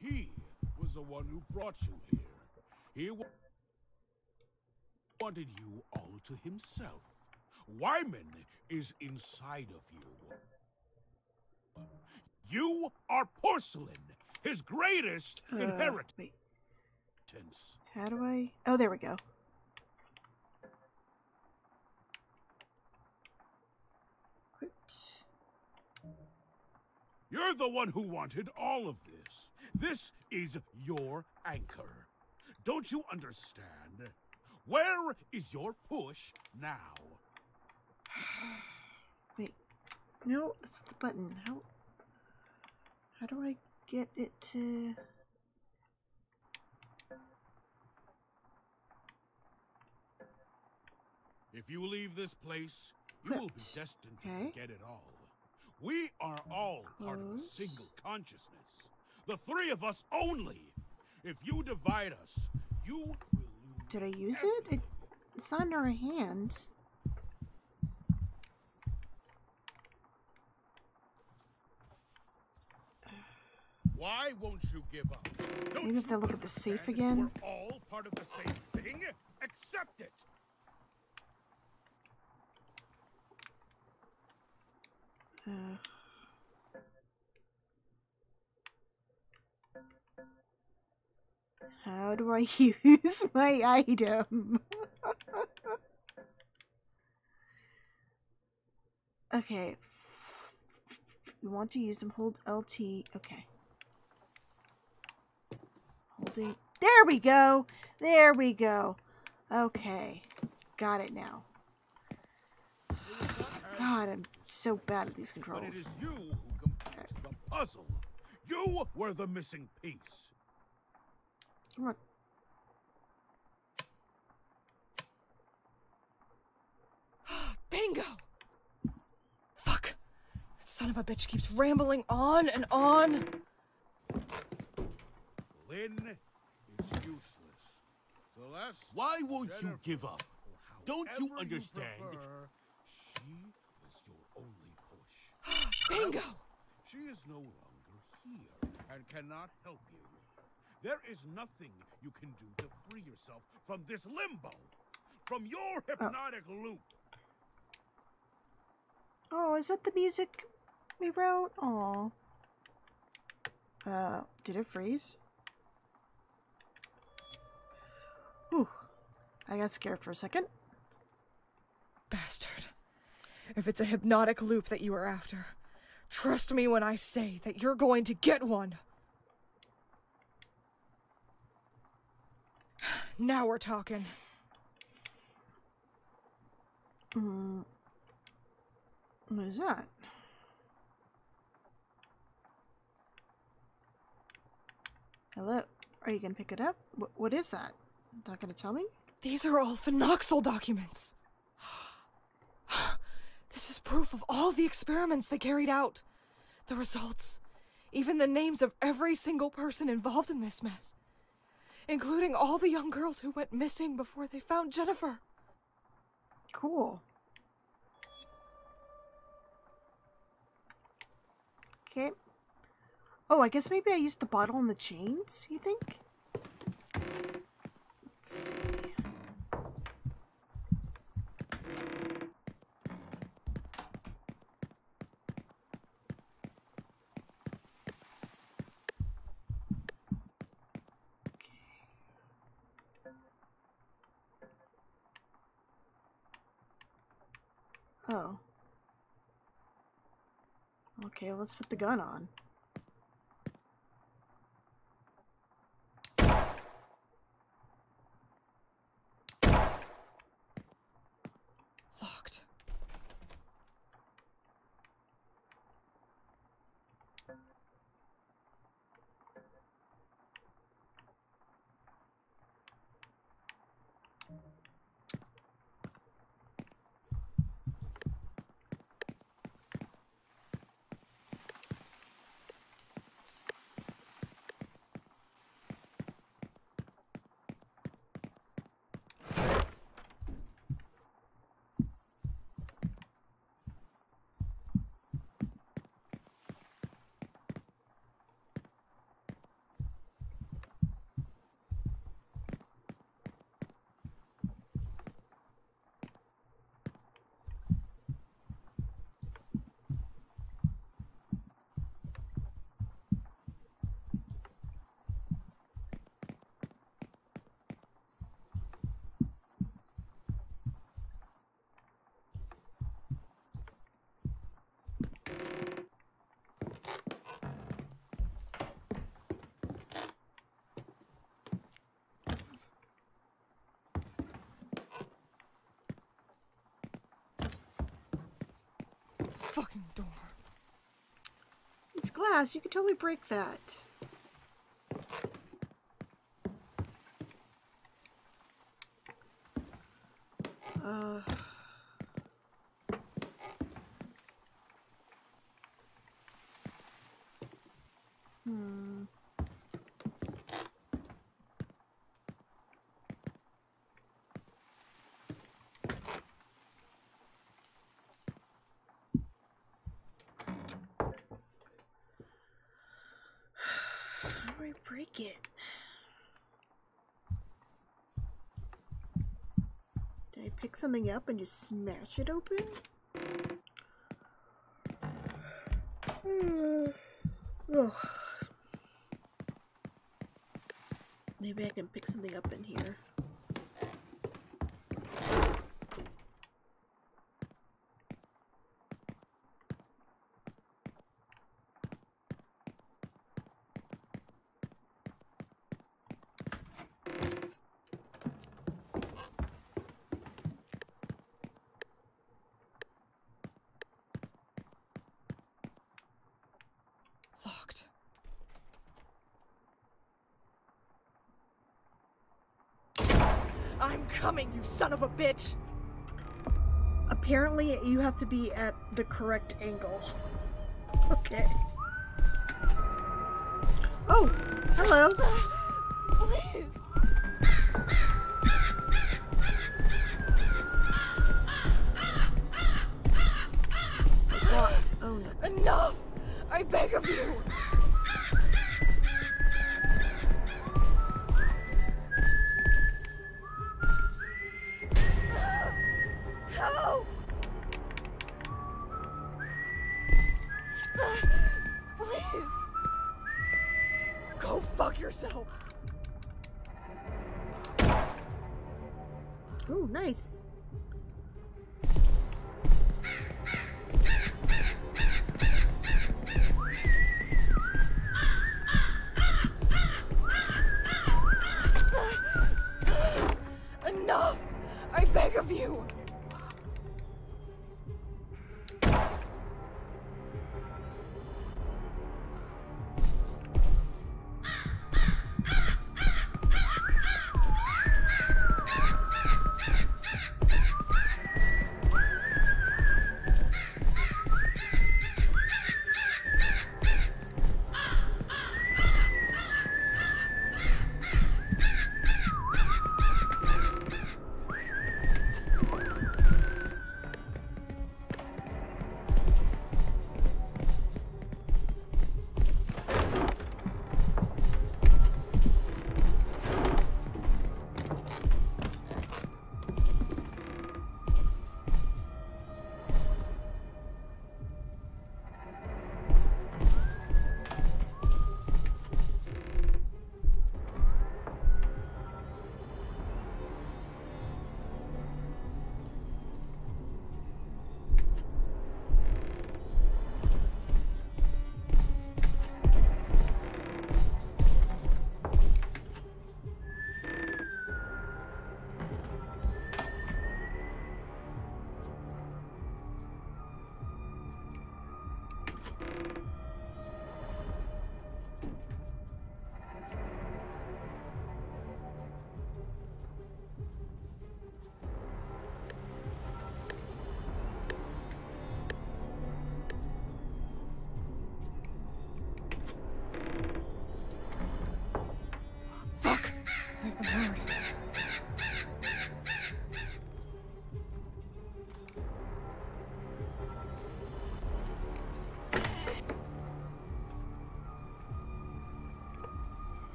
He was the one who brought you here. He wa- wanted you all to himself. Wyman is inside of you. You are porcelain, his greatest Uh, inheritance. wait. How do I? Oh, there we go. You're the one who wanted all of this. This is your anchor. Don't you understand? Where is your push now? Wait. No, that's the button. How? How do I get it to? If you leave this place, you will be destined Okay. to forget it all. We are all part of a single consciousness. The three of us only. If you divide us, you. Did I use it? it? It's not in our hands. Why won't you give up? Don't Maybe if I look at the safe again. We're all part of the same thing. Accept it. Uh, how do I use my item? okay. You want to use them, hold LT. Okay. Holding. There we go. There we go. Okay. Got it now. God, I'm so bad at these But it controls. you who complete the puzzle. You were the missing piece. Come on. Bingo! Fuck! Son of a bitch keeps rambling on and on. Lynn, it's useless. Celeste, Why won't you give up? Don't you however understand? prefer, she was your only push. Bingo! She is no longer here and cannot help you. There is nothing you can do to free yourself from this limbo, from your hypnotic loop. Oh, is that the music we wrote? Oh. Uh, did it freeze? Whew. I got scared for a second. Bastard. If it's a hypnotic loop that you are after, trust me when I say that you're going to get one. Now we're talking. Mm. What is that? Hello? Are you gonna pick it up? What, what is that? Not gonna tell me? These are all phenoxyl documents. This is proof of all the experiments they carried out. The results. Even the names of every single person involved in this mess. Including all the young girls who went missing before they found Jennifer. Cool. Okay. Oh, I guess maybe I used the bottle and the chains, you think? Let's see. Oh. Okay, let's put the gun on. Locked. Fucking door. It's glass. You could totally break that. Uh. Hmm. How do I break it? Did I pick something up and just smash it open? Ugh. Maybe I can pick something up in here. Locked. I'm coming, you son of a bitch! Apparently, you have to be at the correct angle. Okay. Oh, hello.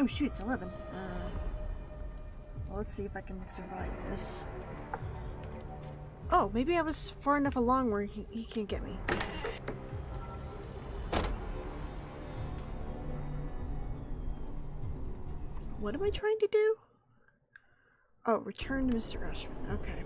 Oh shoot, it's 11. Uh, well, let's see if I can survive this. Oh, maybe I was far enough along where he, he can't get me. What am I trying to do? Oh, return to Mr. Ashmann. Okay.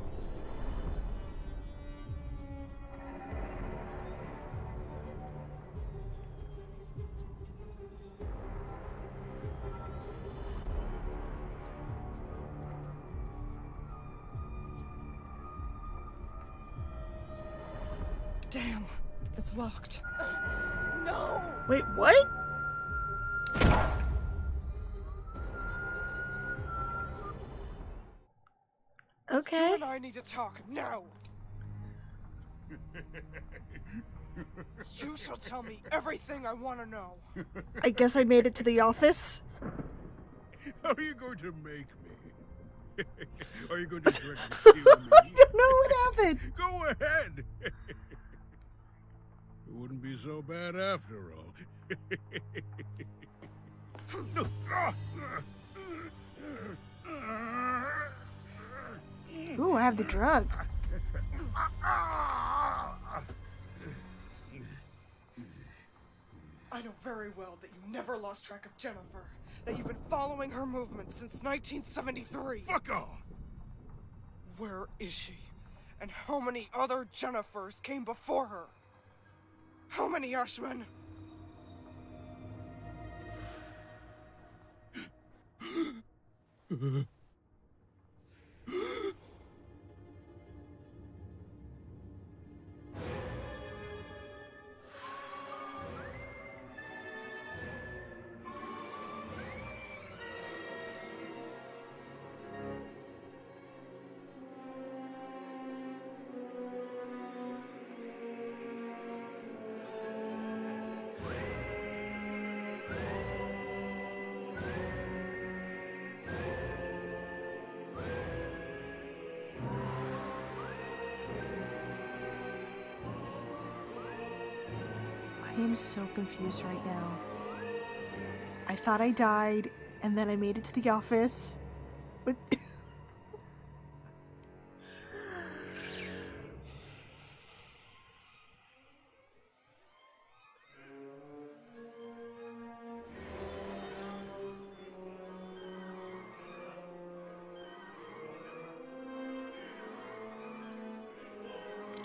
To talk now. You shall tell me everything I want to know. I guess I made it to the office. How are you going to make me? are you going to threaten to kill me? I don't know what happened. Go ahead. it wouldn't be so bad after all. Ooh, I have the drug. I know very well that you never lost track of Jennifer, that you've been following her movements since 1973. Fuck off! Where is she? And how many other Jennifers came before her? How many Ashmen? So confused right now. I thought I died, and then I made it to the office. But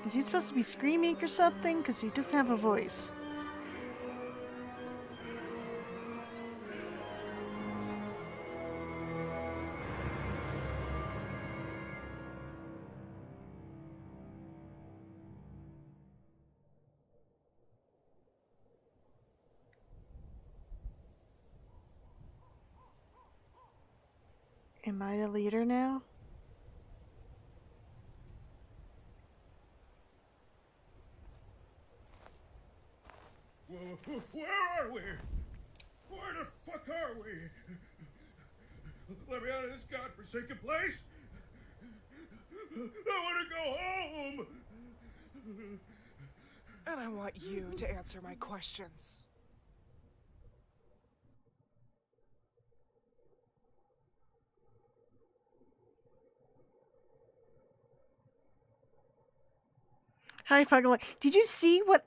Is he supposed to be screaming or something? Because he doesn't have a voice. I the leader now? Whoa, Where are we? Where the fuck are we? Let me out of this godforsaken place. I want to go home. And I want you to answer my questions. Hi, Puggle. Did you see what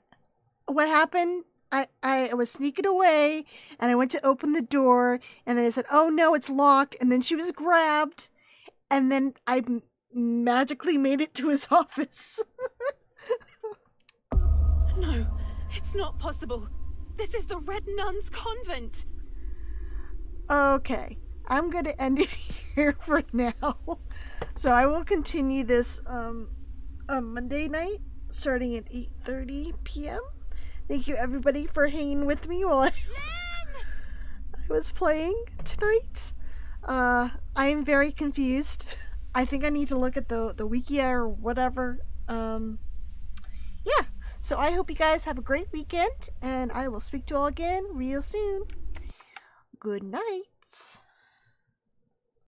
what happened? I, I was sneaking away and I went to open the door and then I said, "Oh no, it's locked." And then she was grabbed, and then I m- magically made it to his office. No, it's not possible. This is the Red Nuns Convent. okay, I'm gonna end it here for now. So I will continue this um on Monday night, starting at 8:30 p.m. Thank you everybody for hanging with me while I, I was playing tonight. Uh, I am very confused. I think I need to look at the the wikia or whatever. Um, yeah. So I hope you guys have a great weekend, and I will speak to you all again real soon. Good night.